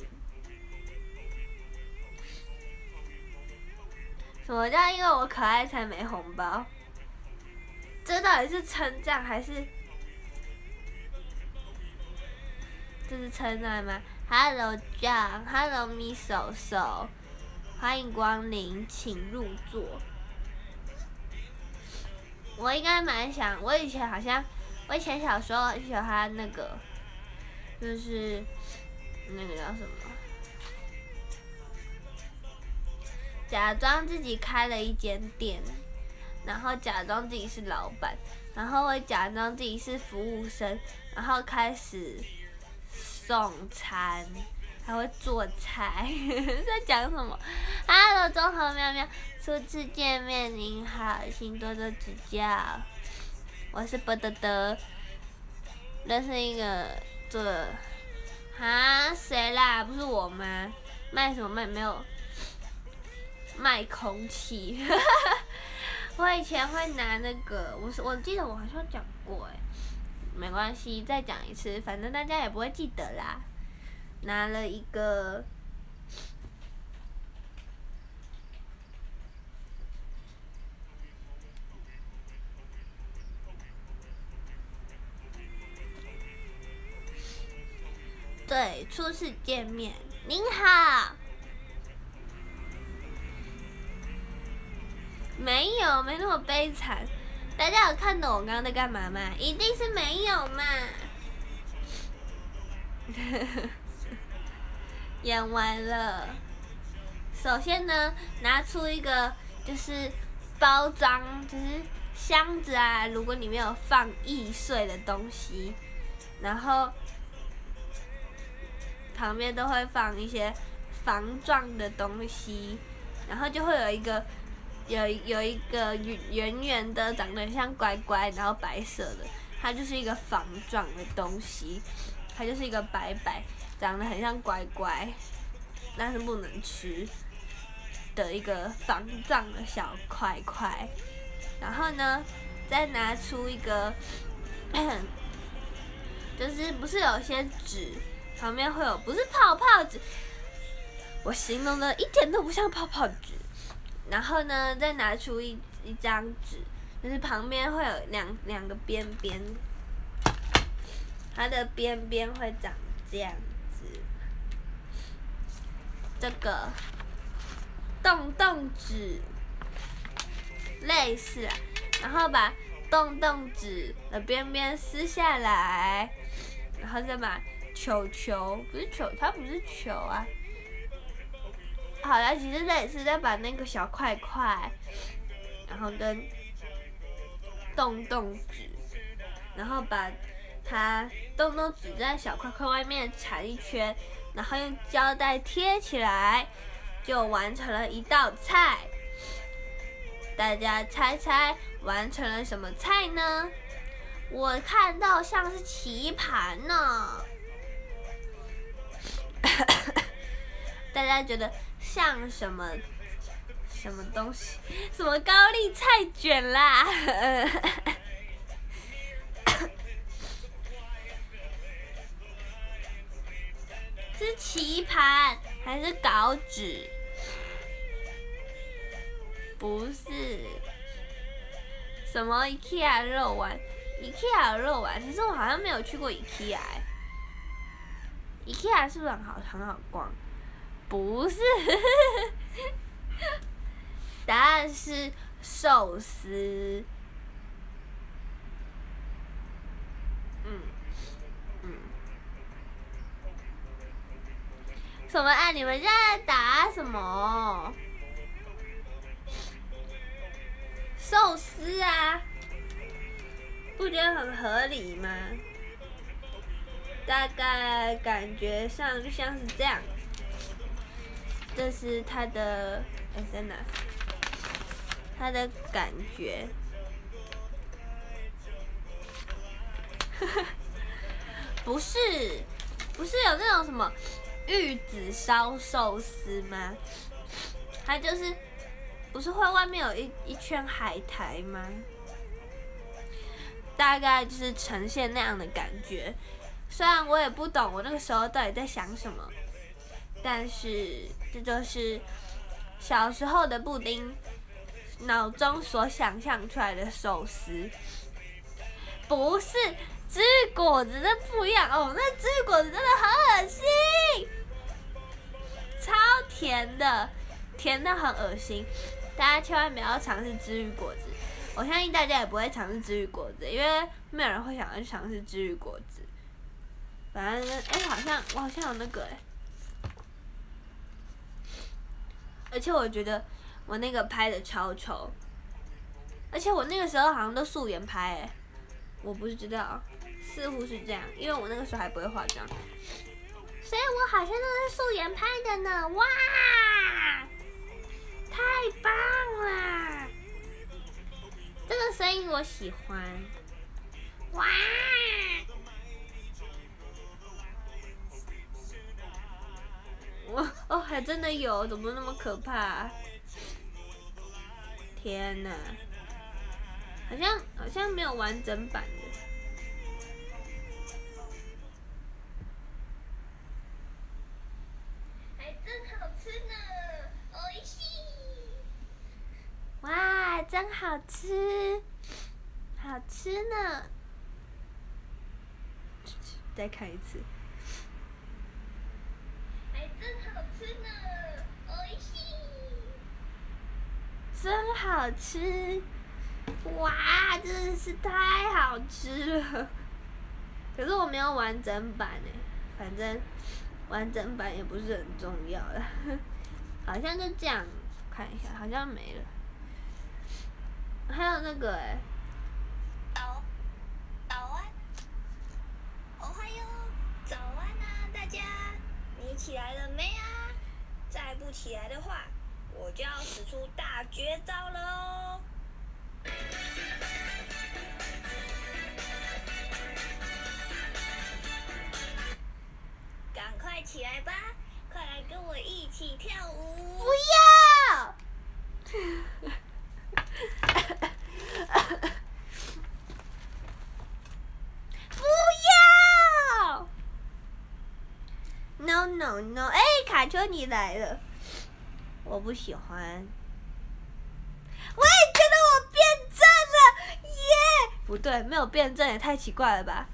什么叫因为我可爱才没红包？这到底是称赞还是这是称赞吗？Hello John，Hello Miss 手手，欢迎光临，请入座。我应该蛮想，我以前好像，我以前小时候很喜欢那个，就是那个叫什么？假装自己开了一间店。然后假装自己是老板，然后会假装自己是服务生，然后开始送餐，还会做菜。<laughs> 在讲什么？Hello，综合喵喵，初次见面您好，请多多指教。我是波德德，认识一个做啊谁啦？不是我吗？卖什么卖？没有卖空气。<laughs> 我以前会拿那个，我是我记得我好像讲过哎，没关系，再讲一次，反正大家也不会记得啦。拿了一个。对，初次见面，您好。没有，没那么悲惨。大家有看懂我刚刚在干嘛吗？一定是没有嘛。<laughs> 演完了。首先呢，拿出一个就是包装，就是箱子啊。如果里面有放易碎的东西，然后。旁边都会放一些防撞的东西，然后就会有一个有有一个圆圆圆的，长得像乖乖，然后白色的，它就是一个防撞的东西，它就是一个白白，长得很像乖乖，但是不能吃的一个防撞的小块块。然后呢，再拿出一个，<coughs> 就是不是有些纸。旁边会有不是泡泡纸，我形容的一点都不像泡泡纸。然后呢，再拿出一一张纸，就是旁边会有两两个边边，它的边边会长这样子。这个洞洞纸类似，然后把洞洞纸的边边撕下来，然后再把。球球不是球，它不是球啊。好了，其实这也是在把那个小块块，然后跟洞洞纸，然后把它洞洞纸在小块块外面缠一圈，然后用胶带贴起来，就完成了一道菜。大家猜猜完成了什么菜呢？我看到像是棋盘呢。大家觉得像什么什么东西？什么高丽菜卷啦？<coughs> 是棋盘还是稿纸？不是。什么 IKEA 肉丸？IKEA 肉丸，其实我好像没有去过 IKEA。IKEA 是不是很好很好逛？不是，<laughs> 答案是寿司。嗯嗯。什么啊？你们在打什么？寿司啊？不觉得很合理吗？大概感觉上就像是这样，这是他的哎在哪？他的感觉，<laughs> 不是，不是有那种什么玉子烧寿司吗？它就是，不是会外面有一一圈海苔吗？大概就是呈现那样的感觉。虽然我也不懂我那个时候到底在想什么，但是这就是小时候的布丁脑中所想象出来的寿司，不是芝果子的不一样哦，那芝果子真的很恶心，超甜的，甜的很恶心，大家千万不要尝试芝果子，我相信大家也不会尝试芝果子，因为没有人会想要去尝试芝果子。反正哎，好像我好像有那个哎，而且我觉得我那个拍的超丑，而且我那个时候好像都素颜拍哎，我不知道，似乎是这样，因为我那个时候还不会化妆，所以我好像都是素颜拍的呢，哇，太棒了，这个声音我喜欢，哇。哦，还真的有，怎么那么可怕？天哪！ 好像好像没有完整版的。还真好吃呢，おいしい。哇，真好吃，好吃呢！再看一次，还 真好吃呢，おいしい。真好吃！哇，真的是太好吃了。可是我没有完整版哎，反正完整版也不是很重要了。<laughs> 好像就这样，看一下，好像没了。还有那个哎，早，早安，おはよう，早安啊，大家， 你起来了没啊？再不起来的话，我就要使出大绝招了哦。赶快起来吧，快来跟我一起跳舞。不要！<laughs> 不要！No No No！哎，卡丘你来了，我不喜欢。我也觉得我变正了，耶！不对，没有变正也太奇怪了吧？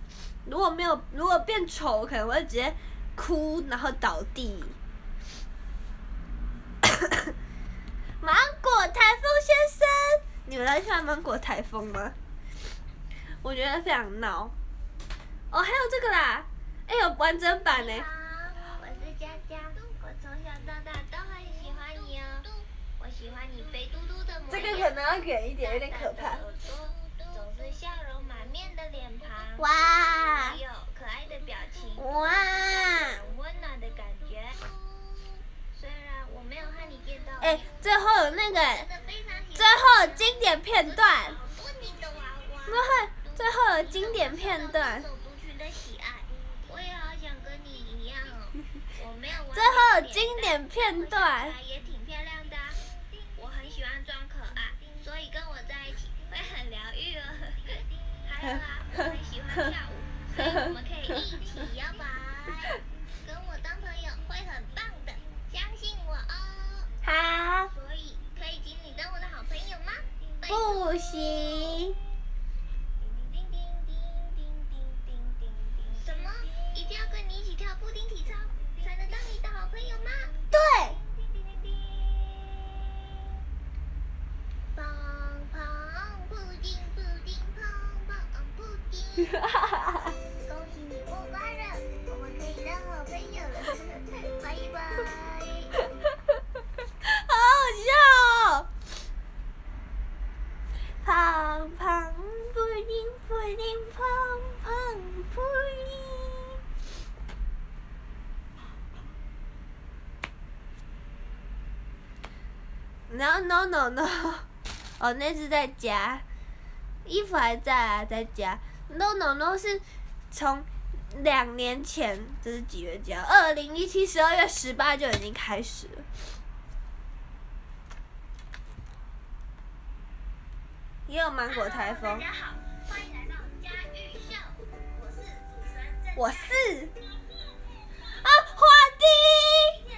如果没有，如果变丑，可能我会直接哭，然后倒地。<coughs> 芒果台风先生，你们很喜欢芒果台风吗？我觉得非常闹。哦，还有这个啦，哎、有完整版呢。这个可能要远一点有点可怕。哇。哇。哎，最后有和有最后最后经典片段。<laughs> 我跳布丁体操才能当你的好朋友吗对恭喜你过关了，我们可以当好朋友了。拜拜。好好笑哦！胖胖布丁布丁胖胖布丁。No no no no！哦，那是在家，衣服还在啊，在家。No no no 是从两年前，这是几月几号？二零一七十二月十八就已经开始了。也有芒果台 Hello，风大，家好，欢迎来到家喻秀，我是主持人郑我是啊，花今丁，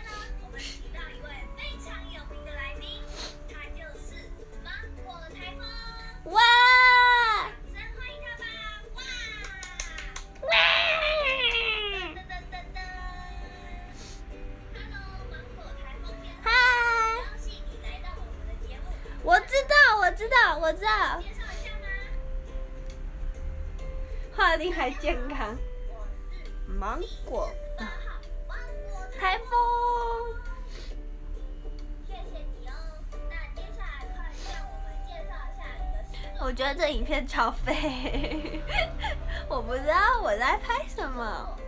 太健康。芒果，台风。我觉得这影片超废，<laughs> 我不知道我在拍什么。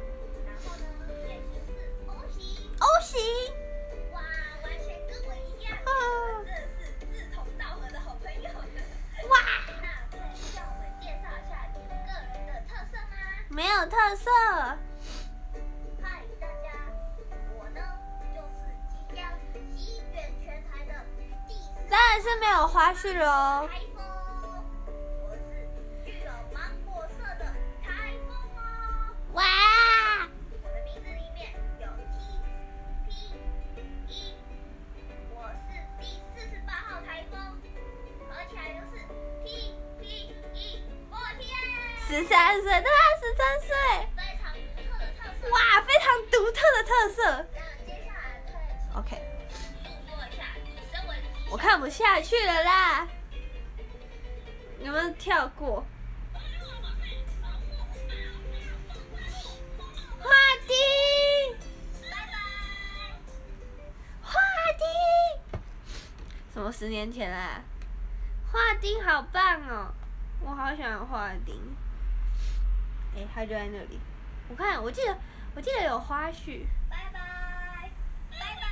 十年前啦？花丁好棒哦，我好喜欢花丁。哎、他就在那里。我看，我记得，我记得有花絮。拜拜，拜拜。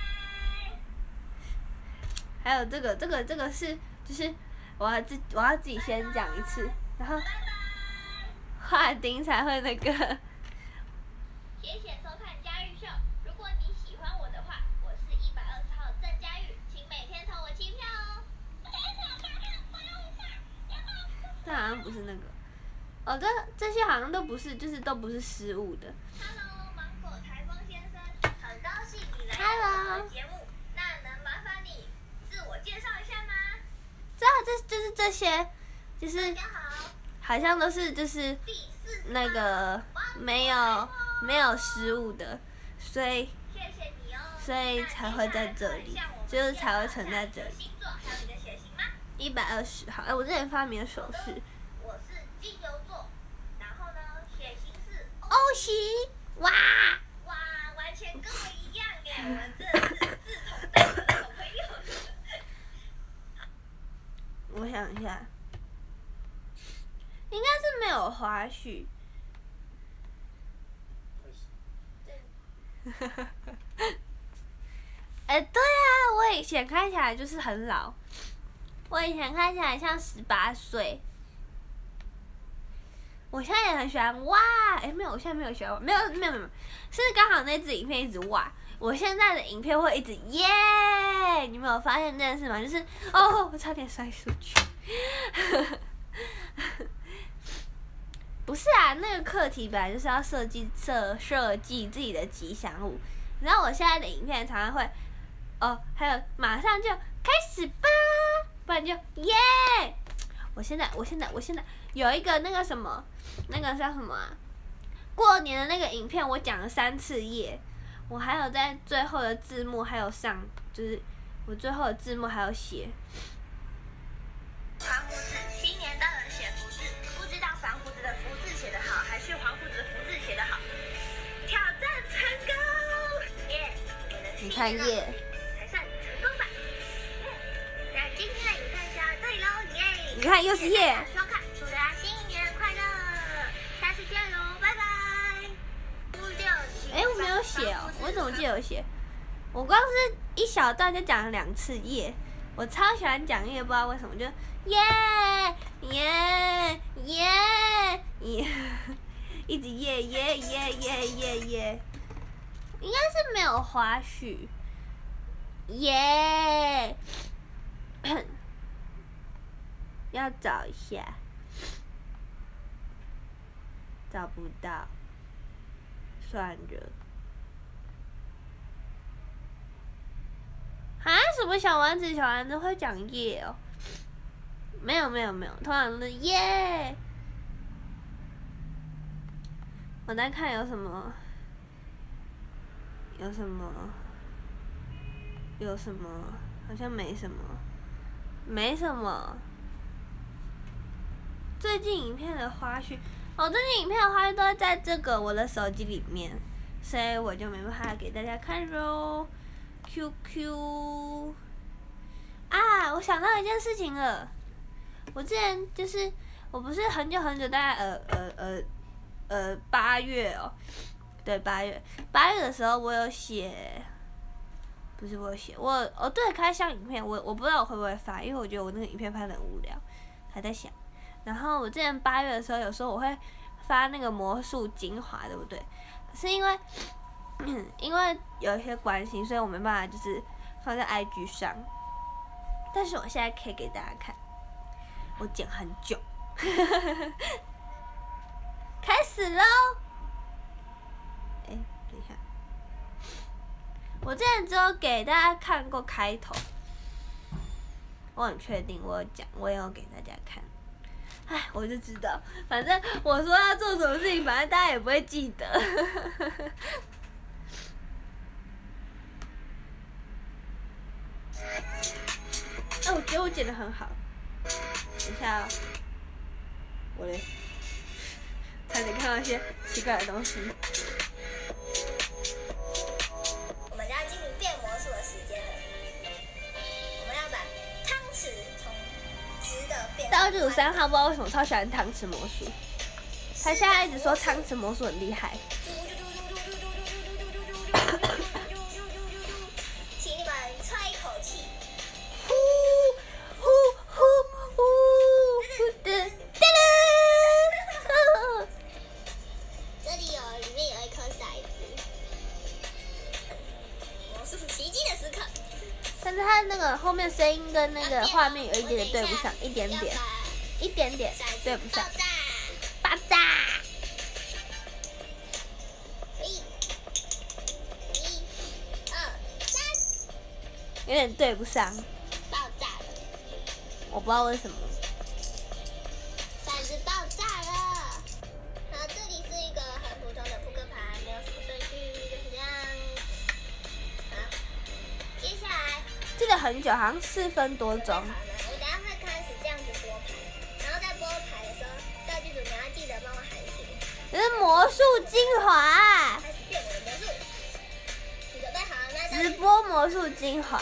还有这个，这个，这个是，就是我要自我要自己先讲一次，然后画丁才会那个。都不是，失误的。Hello，芒果台风先生，很高兴你来 Hello 到我的节目。那能麻烦你自我介绍一下吗？这这就是这些，就是好，好像都是就是那个没有没有失误的，所以谢谢你哦。所以才会在这里就是才会存在这里？一百二十号。哎，我之前发明的手势我是金牛是 O 型，哇！哇，完全跟我一样哎！我们这是志同道合的好朋友。我想一下，应该是没有花絮。<laughs> <laughs> 哎、对啊，我以前看起来就是很老，我以前看起来像十八岁。我现在也很喜欢哇，哎、没有，我现在没有喜欢，没有没有没有，是刚好那支影片一直哇。我现在的影片会一直耶，你们有发现这件事吗？就是哦，我差点摔出去。<laughs> 不是啊，那个课题本来就是要设计设设计自己的吉祥物。然后我现在的影片常常会，哦，还有马上就开始吧，不然就耶。我现在我现在我现在有一个那个什么，那个叫什么啊？过年的那个影片，我讲了三次夜。我还有在最后的字幕还有上，就是我最后的字幕还有写。黄胡子，新年到了写福字，不知道黄胡子的福字写得好，还是黄胡子的福字写得好？挑战成功，耶！你看耶，还算成功吧。嗯，那今天的影片就到这里喽，耶！你看又是耶。哎、我没有写哦，我怎么记得有写？我光是一小段就讲了两次耶，我超喜欢讲耶，不知道为什么就耶耶耶耶，一直耶耶耶耶耶耶，应该是没有花絮，耶，要找一下，找不到。算着。啊？什么小丸子？小丸子会讲耶哦？没有没有没有，通常都是耶。我在看有什么，有什么，有什么？好像没什么，没什么。最近影片的花絮。我最近影片的话都在这个我的手机里面，所以我就没办法给大家看喽。QQ 啊，我想到一件事情了，我之前就是我不是很久很久，大概呃呃呃呃八月哦，对八月八月的时候我有写，不是我写我哦对开箱影片，我我不知道我会不会发，因为我觉得我那个影片拍的很无聊，还在想。然后我之前八月的时候，有时候我会发那个魔术精华，对不对？是因为，<clears throat> 因为有一些关系，所以我没办法就是放在 IG 上。但是我现在可以给大家看，我剪很久，<laughs> 开始喽！哎，等一下，我之前只有给大家看过开头，我很确定我有讲，我也有给大家看。哎，我就知道，反正我说要做什么事情，反正大家也不会记得。哎，<laughs> 我觉得我剪的很好。等一下、哦，我嘞，<laughs> 差点看到一些奇怪的东西。的变成道具组三号不知道为什么超喜欢汤匙魔术，他现在一直说汤匙魔术很厉害。请你们吹一口气。呼呼呼呼的哒哒。这里有，里面有一颗骰子。魔术奇迹的时刻。但是他那个后面声音跟那个画面有一点点对不上，一点点，一点点对不上爆。炸！爆炸！一、一、二、三，有点对不上，爆炸了！我不知道为什么。骰子爆炸了。好，这里是一个很普通的扑克牌，没有什么顺序，就是这样。好，接下来记得很久，好像四分多钟。直播魔术精华。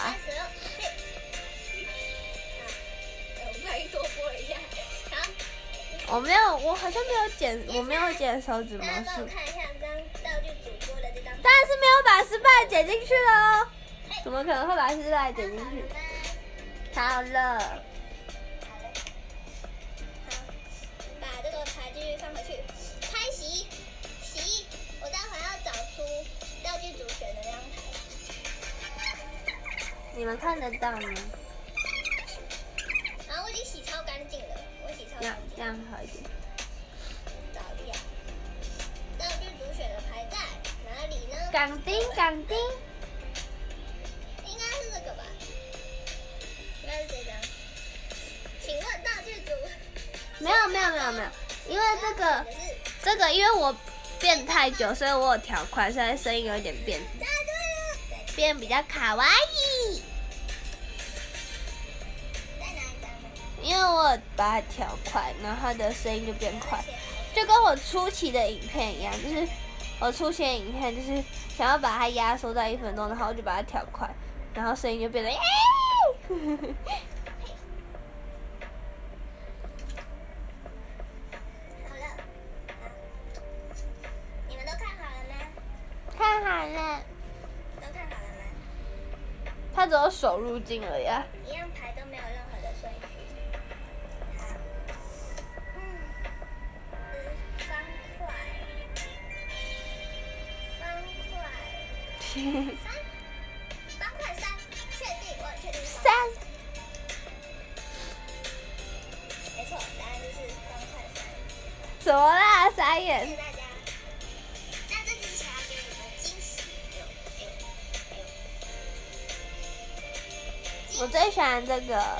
我。没有，我好像没有剪，我没有剪手指魔大家帮我术，看一下刚道具组拨的这张牌。但是没有把失败剪进去了。怎么可能会把失败剪进去？好了，看得到吗？然后我已经洗超干净了，我洗超干净。这样好一点。找一下，道具组选的牌在哪里呢？港丁，港丁，应该是这个吧？应该是这张。请问道具组？没有没有没有没有，因为这个这个因为我变太久，所以我有调快，所以声音有一点变变比较卡哇伊。因为我把它调快，然后它的声音就变快，就跟我初期的影片一样，就是我初期的影片就是想要把它压缩到一分钟，然后我就把它调快，然后声音就变得耶。好了，好，你们都看好了吗？看好了，都看好了吗？它只有手入镜而已三，三，确定，我确定。三，没错，答案就是方块三。怎么啦？傻眼。我最喜欢这个，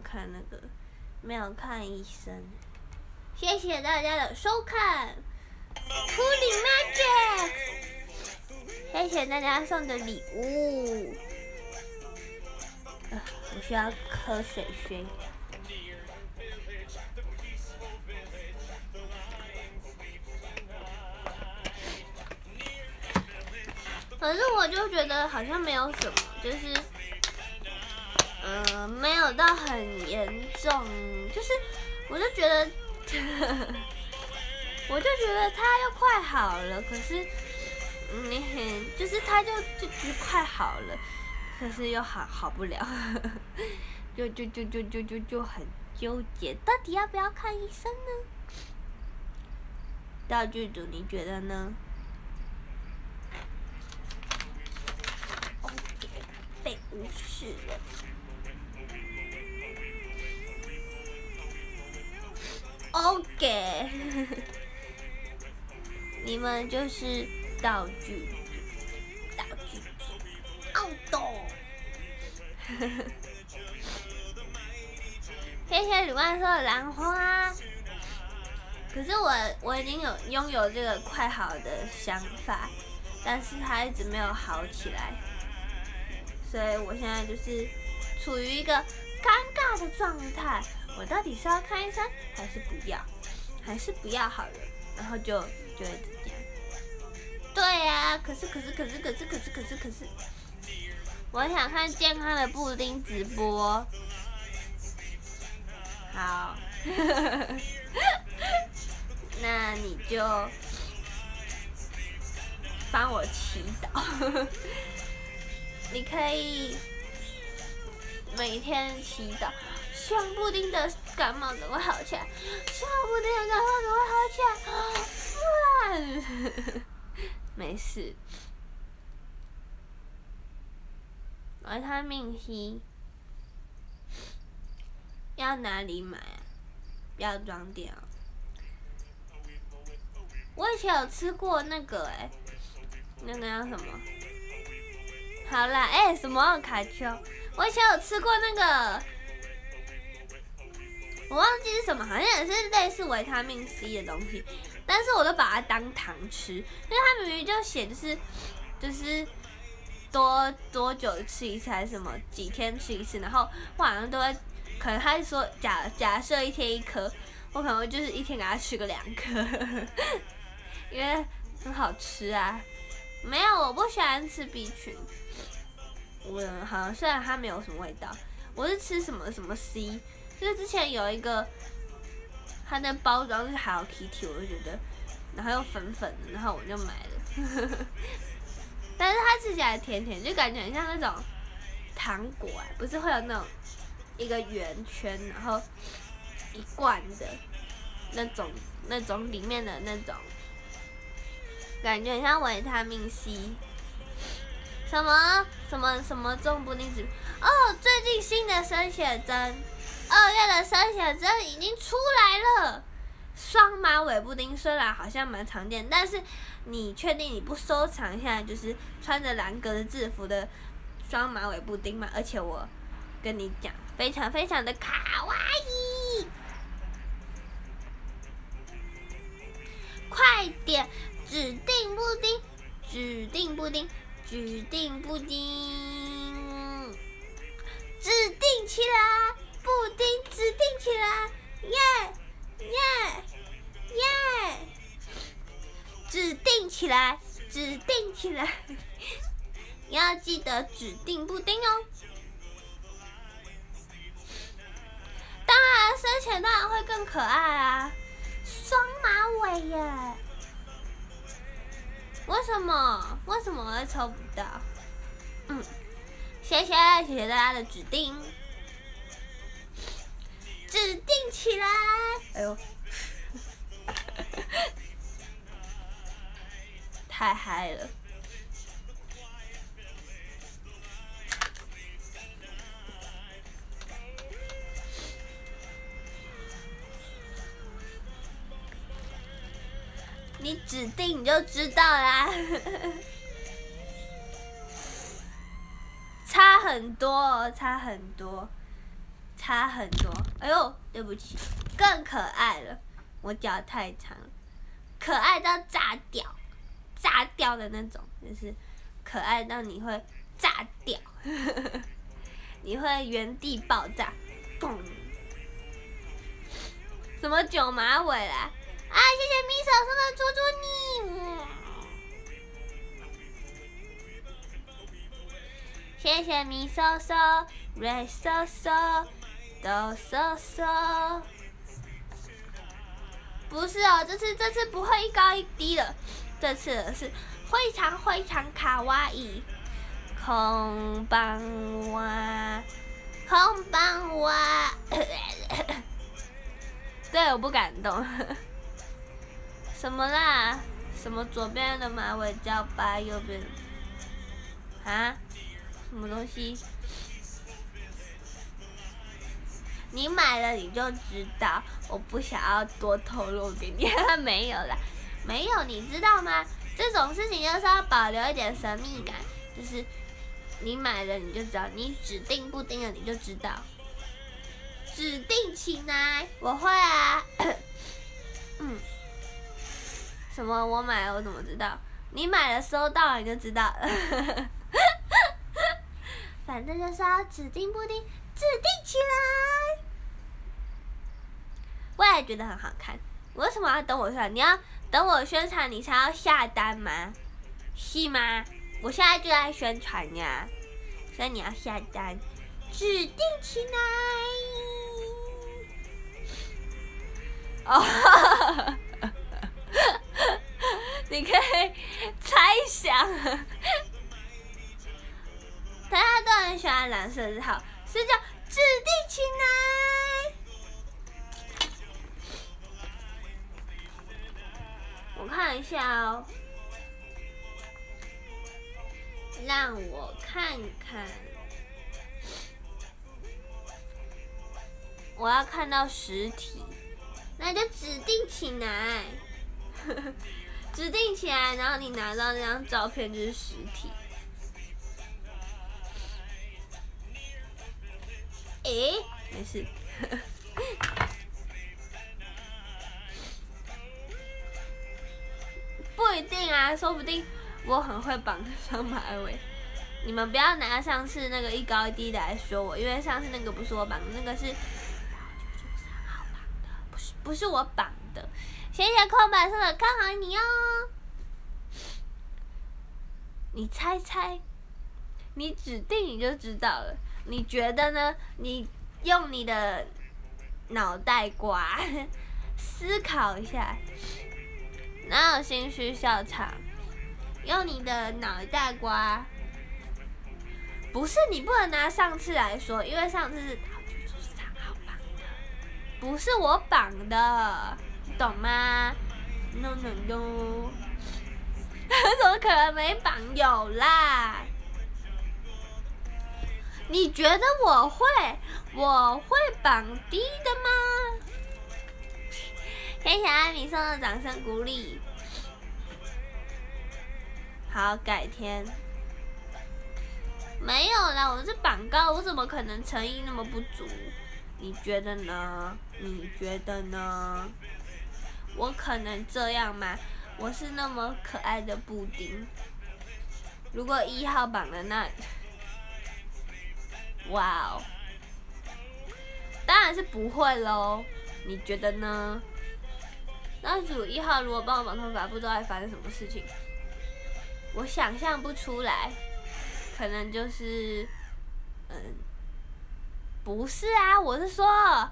看那个，没有看医生。谢谢大家的收看，Cooly Magic，谢谢大家送的礼物。啊，我需要喝水水。可是我就觉得好像没有什么，就是，嗯、没有到很严重，就是，我就觉得，<laughs> 我就觉得他要快好了，可是，嗯，就是他就就就快好了，可是又好好不了，<laughs> 就就就就就就就很纠结，到底要不要看医生呢？道具组，你觉得呢？被无视了。OK，<laughs> 你们就是道具，道具，奥斗。谢谢李万寿的兰花。可是我我已经有拥有这个快好的想法，但是它一直没有好起来，所以我现在就是处于一个尴尬的状态。我到底是要看医生还是不要？还是不要好了，然后就就会这样。对呀、可是可是可是可是可是可是可是，我想看健康的布丁直播。好。那你就帮我祈祷，<laughs> 你可以每天祈祷，希望布丁的感冒能够好起来，希望布丁的感冒能够好起来，没事。维他命 C 要哪里买啊？药妆店哦。我以前有吃过那个哎、那个叫什么？好啦，哎、什么卡丘？我以前有吃过那个，我忘记是什么，好像也是类似维他命 C 的东西，但是我都把它当糖吃，因为它明明就写的是就是多多久吃一次还是什么几天吃一次，然后我好像都会，可能他是说假假设一天一颗，我可能就是一天给他吃个两颗。<laughs> 因为很好吃啊。没有，我不喜欢吃 B 群。我好像虽然它没有什么味道，我是吃什么什么 C，就是之前有一个它的包装是 Hello Kitty，我就觉得，然后又粉粉的，然后我就买了。但是它吃起来甜甜，就感觉很像那种糖果啊，不是会有那种一个圆圈，然后一罐的那种那种里面的那种。感觉很像维他命 C，什么什么什么重布丁子哦，最近新的生写针，二月的生写针已经出来了。双马尾布丁虽然好像蛮常见，但是你确定你不收藏一下，就是穿着蓝格的制服的双马尾布丁吗？而且我跟你讲，非常非常的卡哇伊，快点！指定布丁，指定布丁，指定布丁，指定起来，布丁指定起来，耶耶耶！指定起来，指定起来，<laughs> 要记得指定布丁哦。当然，生前当然会更可爱啊，双马尾耶！为什么？为什么我会抽不到？嗯，谢谢谢谢大家的指定，指定起来！哎呦，<laughs> 太嗨了！你指定你就知道啦，<laughs> 差很多，差很多，差很多。哎呦，对不起，更可爱了，我脚太长了，可爱到炸掉，炸掉的那种，就是可爱到你会炸掉，<laughs> 你会原地爆炸，嘣！什么九马尾啦？啊，谢谢咪手送的猪猪你。谢谢咪嗦嗦、瑞嗦嗦、哆嗦嗦。不是哦，这次这次不会一高一低了，这次是非常非常卡哇伊。空棒哇，空棒哇。<coughs> 对，我不敢动。<laughs> 什么啦？什么左边的马尾叫八，右边啊？什么东西？你买了你就知道，我不想要多透露给你。<laughs> 没有啦，没有，你知道吗？这种事情就是要保留一点神秘感，就是你买了你就知道，你指定不定了你就知道。指定起来，我会啊。嗯。什么？我买了，我怎么知道？你买了收到了你就知道了。<laughs> 反正就是要指定不定，指定起来。我也觉得很好看。为什么要等我宣？你要等我宣传你才要下单吗？是吗？我现在就在宣传呀，所以你要下单，指定起来。哦，<laughs> 你可以猜想。大家都很喜欢蓝色的号，是叫指定起来。我看一下哦，让我看看，我要看到实体，那就指定起来，<laughs> 指定起来，然后你拿到那张照片就是实体。诶，没事，<laughs> 不一定啊，说不定我很会绑双马尾。你们不要拿上次那个一高一低的来说我，因为上次那个不是我绑的，那个是不是不是我绑的。谢谢空白色的看好你哦，你猜猜，你指定你就知道了。你觉得呢？你用你的脑袋瓜思考一下，哪有心虚笑场？用你的脑袋瓜，不是你不能拿上次来说，因为上次是道具组三号绑的，不是我绑的，懂吗？No No No，怎么可能没绑？有啦。你觉得我会我会绑低的吗？谢谢阿米送的掌声鼓励。好，改天。没有啦，我是绑高，我怎么可能诚意那么不足？你觉得呢？你觉得呢？我可能这样吗？我是那么可爱的布丁。如果一号绑的那。哇哦！当然是不会喽，你觉得呢？那组一号如果帮我绑头发，不知道会发生什么事情。我想象不出来，可能就是，嗯，不是啊，我是说，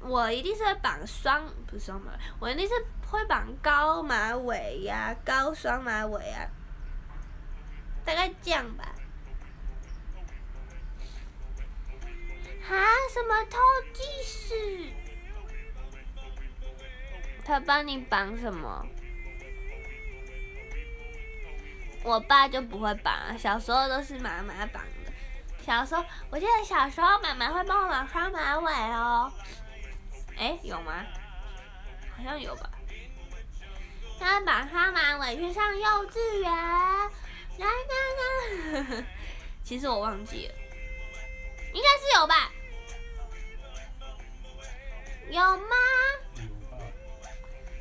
我一定是会绑双，不是双马尾，我一定是会绑高马尾呀，高双马尾啊，大概这样吧。啊！什么偷计时？他帮你绑什么？我爸就不会绑，小时候都是妈妈绑的。小时候，我记得小时候妈妈会帮我绑双马尾哦。哎，有吗？好像有吧。他绑双马尾去上幼稚园，啦啦啦！<laughs> 其实我忘记了，应该是有吧。有吗？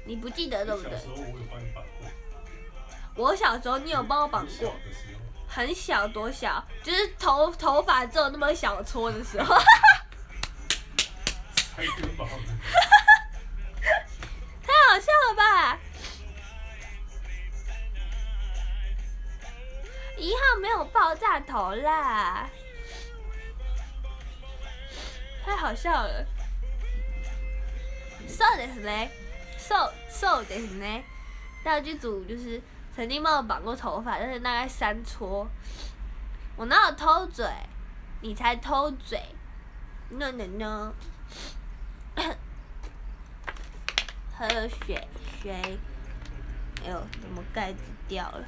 你不记得对不对？我小时候你有帮我绑过。很小多小？就是头头发只有那么小撮的时候。太好笑了吧！一号没有爆炸头头啦，太好笑了。そうですね，そうそうですね。道具组就是曾经帮我绑过头发，但是大概三撮。我哪有偷嘴？你才偷嘴！no no no。喝水水，哎呦，怎么盖子掉了？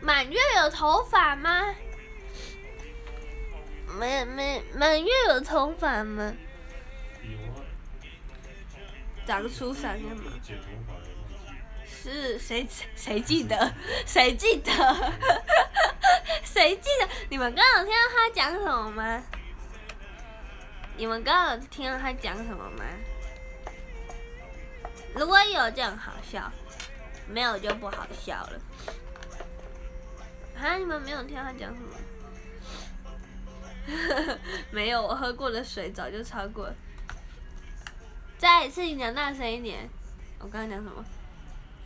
满月有头发吗？ 满满满月有头发吗？有啊，长出三根吗？是谁谁记得？谁记得？谁记得？<laughs> 你们刚刚听到他讲什么吗？你们刚刚听到他讲什么吗？如果有就很好笑，没有就不好笑了。啊，你们没有听到他讲什么？<laughs> 没有，我喝过的水早就超过了。再一次，你讲大声一点。我刚刚讲什么？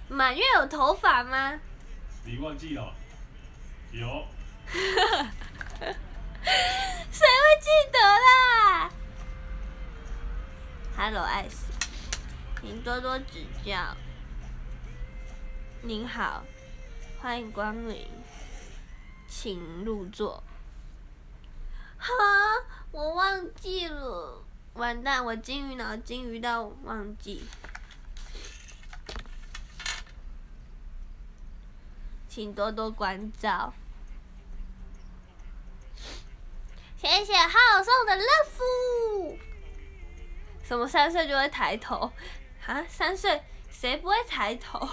满月有头发吗？你忘记了？有。<laughs> 谁会记得啦？Hello，艾斯，请多多指教。您好，欢迎光临，请入座。哈，我忘记了，完蛋，我金鱼脑金鱼到忘记。请多多关照。谢谢浩送的乐福。什么三岁就会抬头？啊，三岁谁不会抬头？<laughs>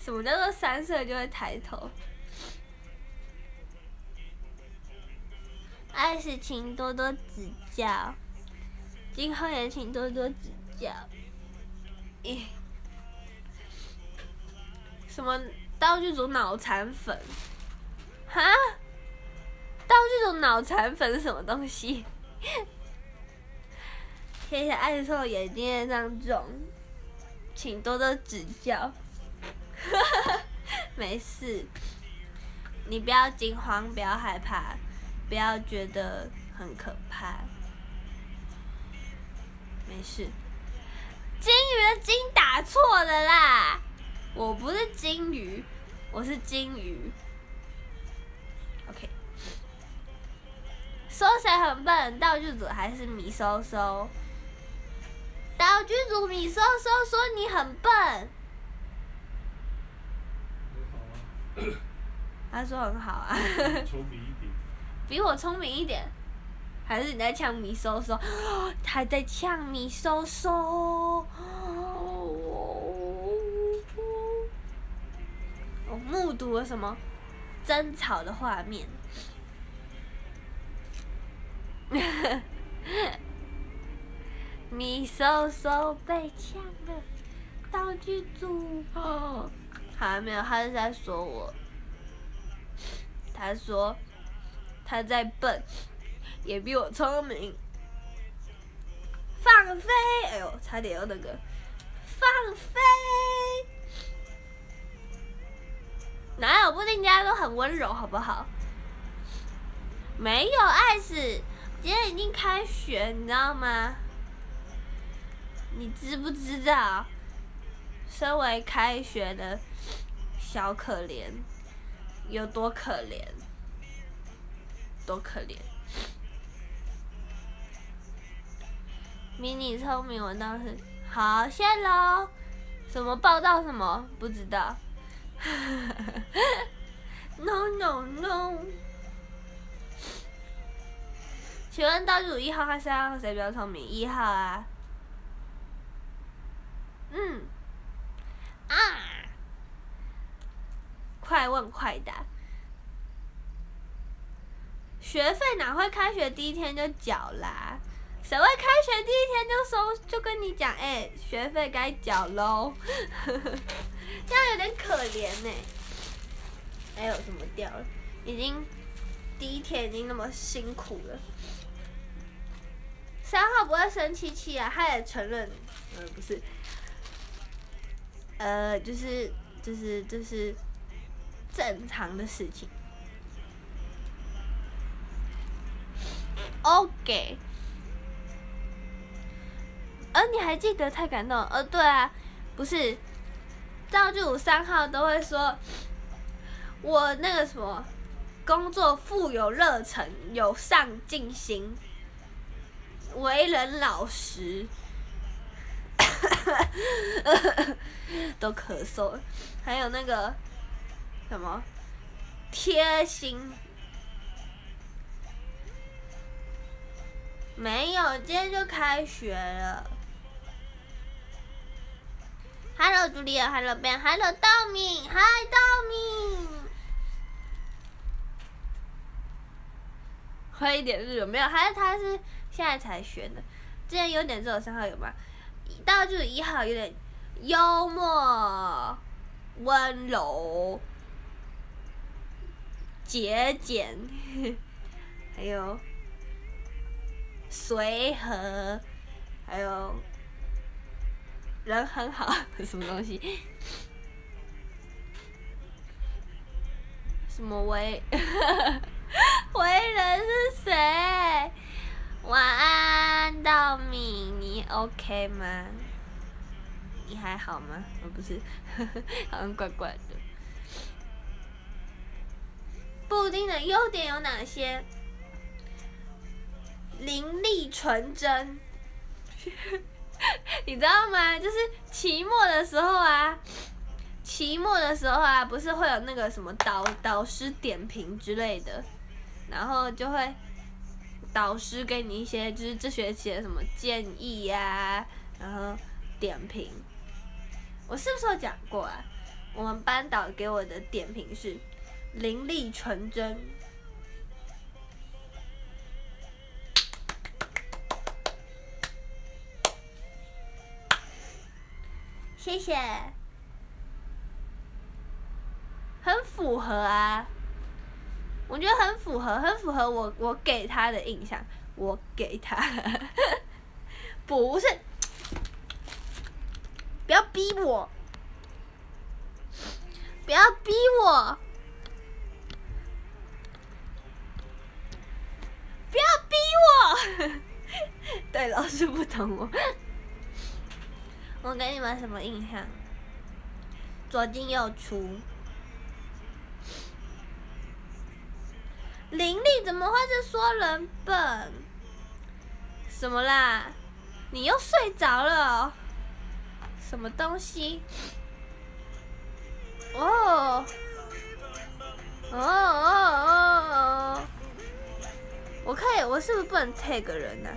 什么叫做三岁就会抬头？爱是请多多指教，今后也请多多指教。咦？什么道具组脑残粉？哈？道具组脑残粉是什么东西？<laughs> 谢谢爱瘦眼睛的张总，请多多指教。<laughs> 没事，你不要惊慌，不要害怕，不要觉得很可怕。没事，金鱼的金打错了啦，我不是金鱼，我是金鱼。OK，说谁很笨？道具组还是米收收？道具组米收收说你很笨。<coughs> 他说很好啊。比我聪明一点，还是你在呛米收收？<gasps> 他在呛米收收。我目睹了什么争吵的画面？<laughs> 米收收被呛了，道具组。<gasps> 哦，好没有，他是在说我。他说他在笨，也比我聪明。放飞！哎呦，差点要那个放飞。哪有布丁家都很温柔，好不好？没有，艾斯，今天已经开学，你知道吗？你知不知道？身为开学的小可怜，有多可怜？多可怜！迷你聪明，我倒是好，谢喽。什么报道什么？不知道。<laughs> no no no！请问倒数一号和三号谁比较聪明？一号啊。嗯。啊！快问快答。学费哪会开学第一天就缴啦？谁会开学第一天就收？就跟你讲，哎、学费该缴喽。<laughs> 这样有点可怜呢、哎呦，怎么掉了？已经第一天已经那么辛苦了。三号不会生气气啊，他也承认，呃，不是，呃，就是就是就是正常的事情。OK。呃，你还记得太感动？呃，对啊，不是，赵俊武三号都会说，我那个什么，工作富有热忱，有上进心，为人老实，<laughs> 都咳嗽，还有那个什么贴心，没有，今天就开学了。Hello，朱丽叶，Hello Ben，Hello 道敏，Hi 道敏。会一点日语没有？还是他是现在才学的？之前有点只有三号有吗？道具一号有点幽默、温柔、节俭，<laughs> 还有随和，还有。人很好，什么东西？<laughs> 什么为？<laughs> 为人是谁？晚安，道明，你 OK 吗？你还好吗？我，不是，<laughs> 好像怪怪的。布丁的优点有哪些？伶俐纯真。<laughs> 你知道吗？就是期末的时候啊，期末的时候啊，不是会有那个什么导导师点评之类的，然后就会导师给你一些就是这学期的什么建议呀，然后点评。我是不是有讲过啊？我们班导给我的点评是伶俐纯真。谢谢，很符合啊，我觉得很符合，很符合我我给他的印象，我给他，<laughs> 不是，不要逼我，不要逼我，不要逼我，<laughs> 对，老师不懂我。我给你们什么印象？左进右出。林丽怎么会是说人笨？什么啦？你又睡着了？什么东西？哦，哦哦哦哦！我可以，我是不是不能 tag 人呢？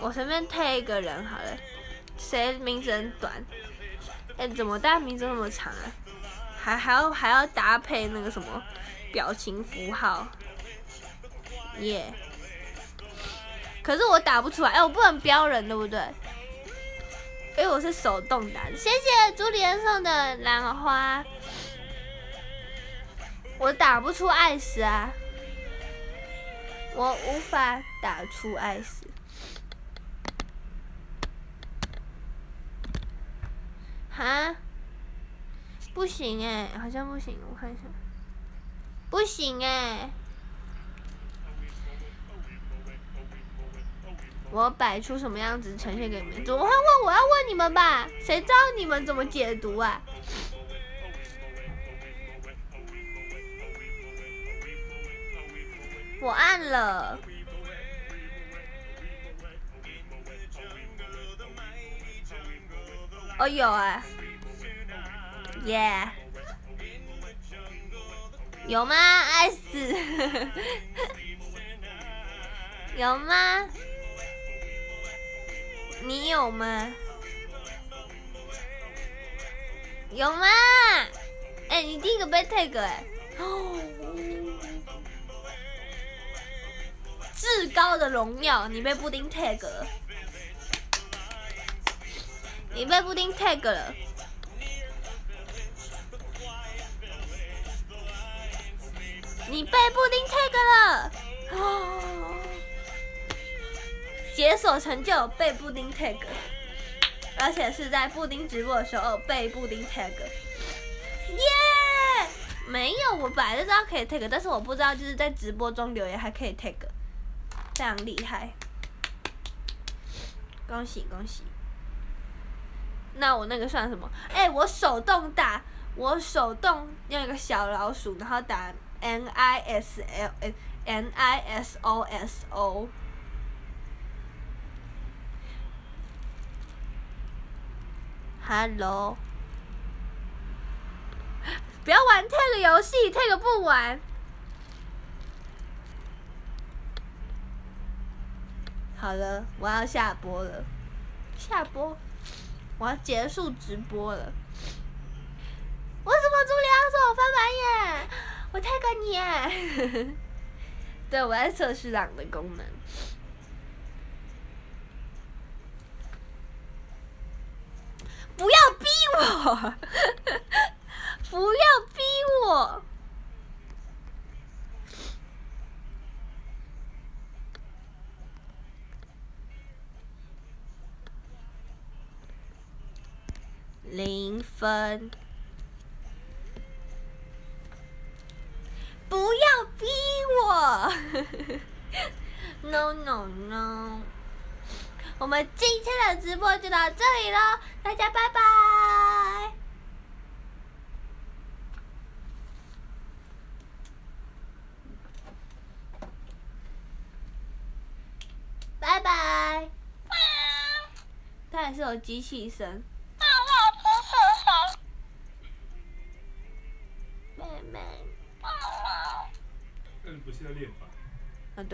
我随便 tag 人好了。谁名字很短？哎，怎么大家名字那么长啊？还还要还要搭配那个什么表情符号？耶！可是我打不出来，哎，我不能标人，对不对？因为我是手动打。谢谢朱莲送的兰花。我打不出爱死啊！我无法打出爱死。哈，不行哎，好像不行，我看一下，不行哎，我摆出什么样子呈现给你们？怎么会问？我要问你们吧？谁知道你们怎么解读啊？我按了。哦有啊，耶，有吗？爱死，<laughs> 有吗？你有吗？有吗？哎，你第一个被 tag 哎，至高的荣耀，你被布丁 tag 了。你被布丁 tag 了，你被布丁 tag 了，解锁成就被布丁 tag，而且是在布丁直播的时候被布丁 tag。耶！没有，我本来就知道可以 tag，但是我不知道就是在直播中留言还可以 tag，非常厉害。恭喜恭喜！那我那个算什么？哎、我手动打，我手动用一个小老鼠，然后打 N I S L N N I S O S O。Hello，不要玩 tag 游戏，tag 不玩。好了，我要下播了，下播，我要结束直播了。为什么朱莉安说我翻白眼？我太干你！<laughs> 对，我在测试朗的功能。不要逼我！<laughs> 不要逼我！零分。不要逼我！<laughs> No No No！我们今天的直播就到这里了，大家拜拜。拜拜。它还是有机器声。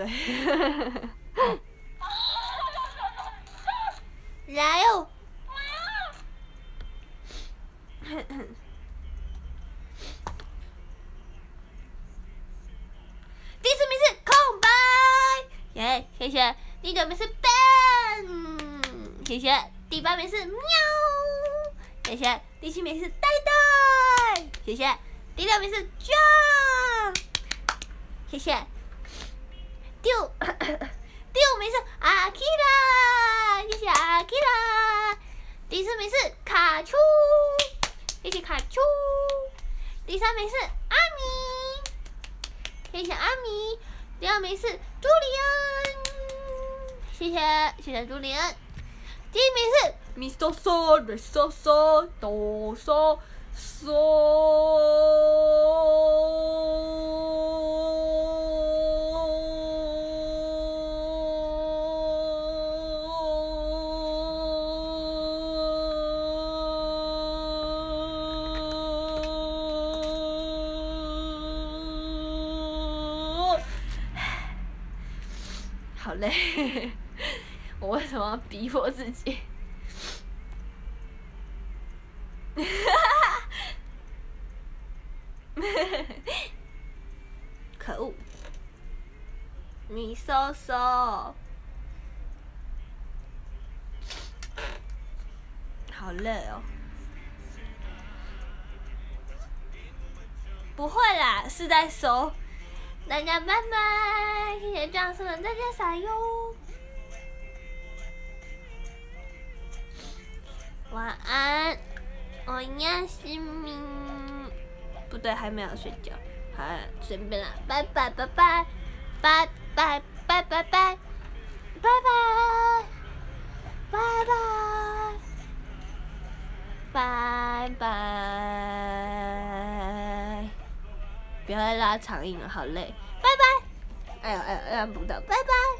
对。<laughs> 来哦！第四名是空白，耶，谢谢。第九名是 Ben，谢谢。第八名是喵，谢谢。第七名是呆呆，谢谢。第六名是 John，谢谢。第五第五名是阿 k 拉，谢谢阿 k 拉。第四名是卡丘，谢谢卡丘。第三名是阿米，谢谢阿米。第二名是朱莉安，谢谢谢谢朱莉安。第一名是米嗦嗦瑞嗦嗦哆嗦嗦。大家拜拜，谢谢壮士们，大家撒哟。晚安，我要是明，不对，还没有睡觉，好，随便了，拜拜拜，拜长音了，好累，拜拜，哎呀哎哎呀不到，拜拜。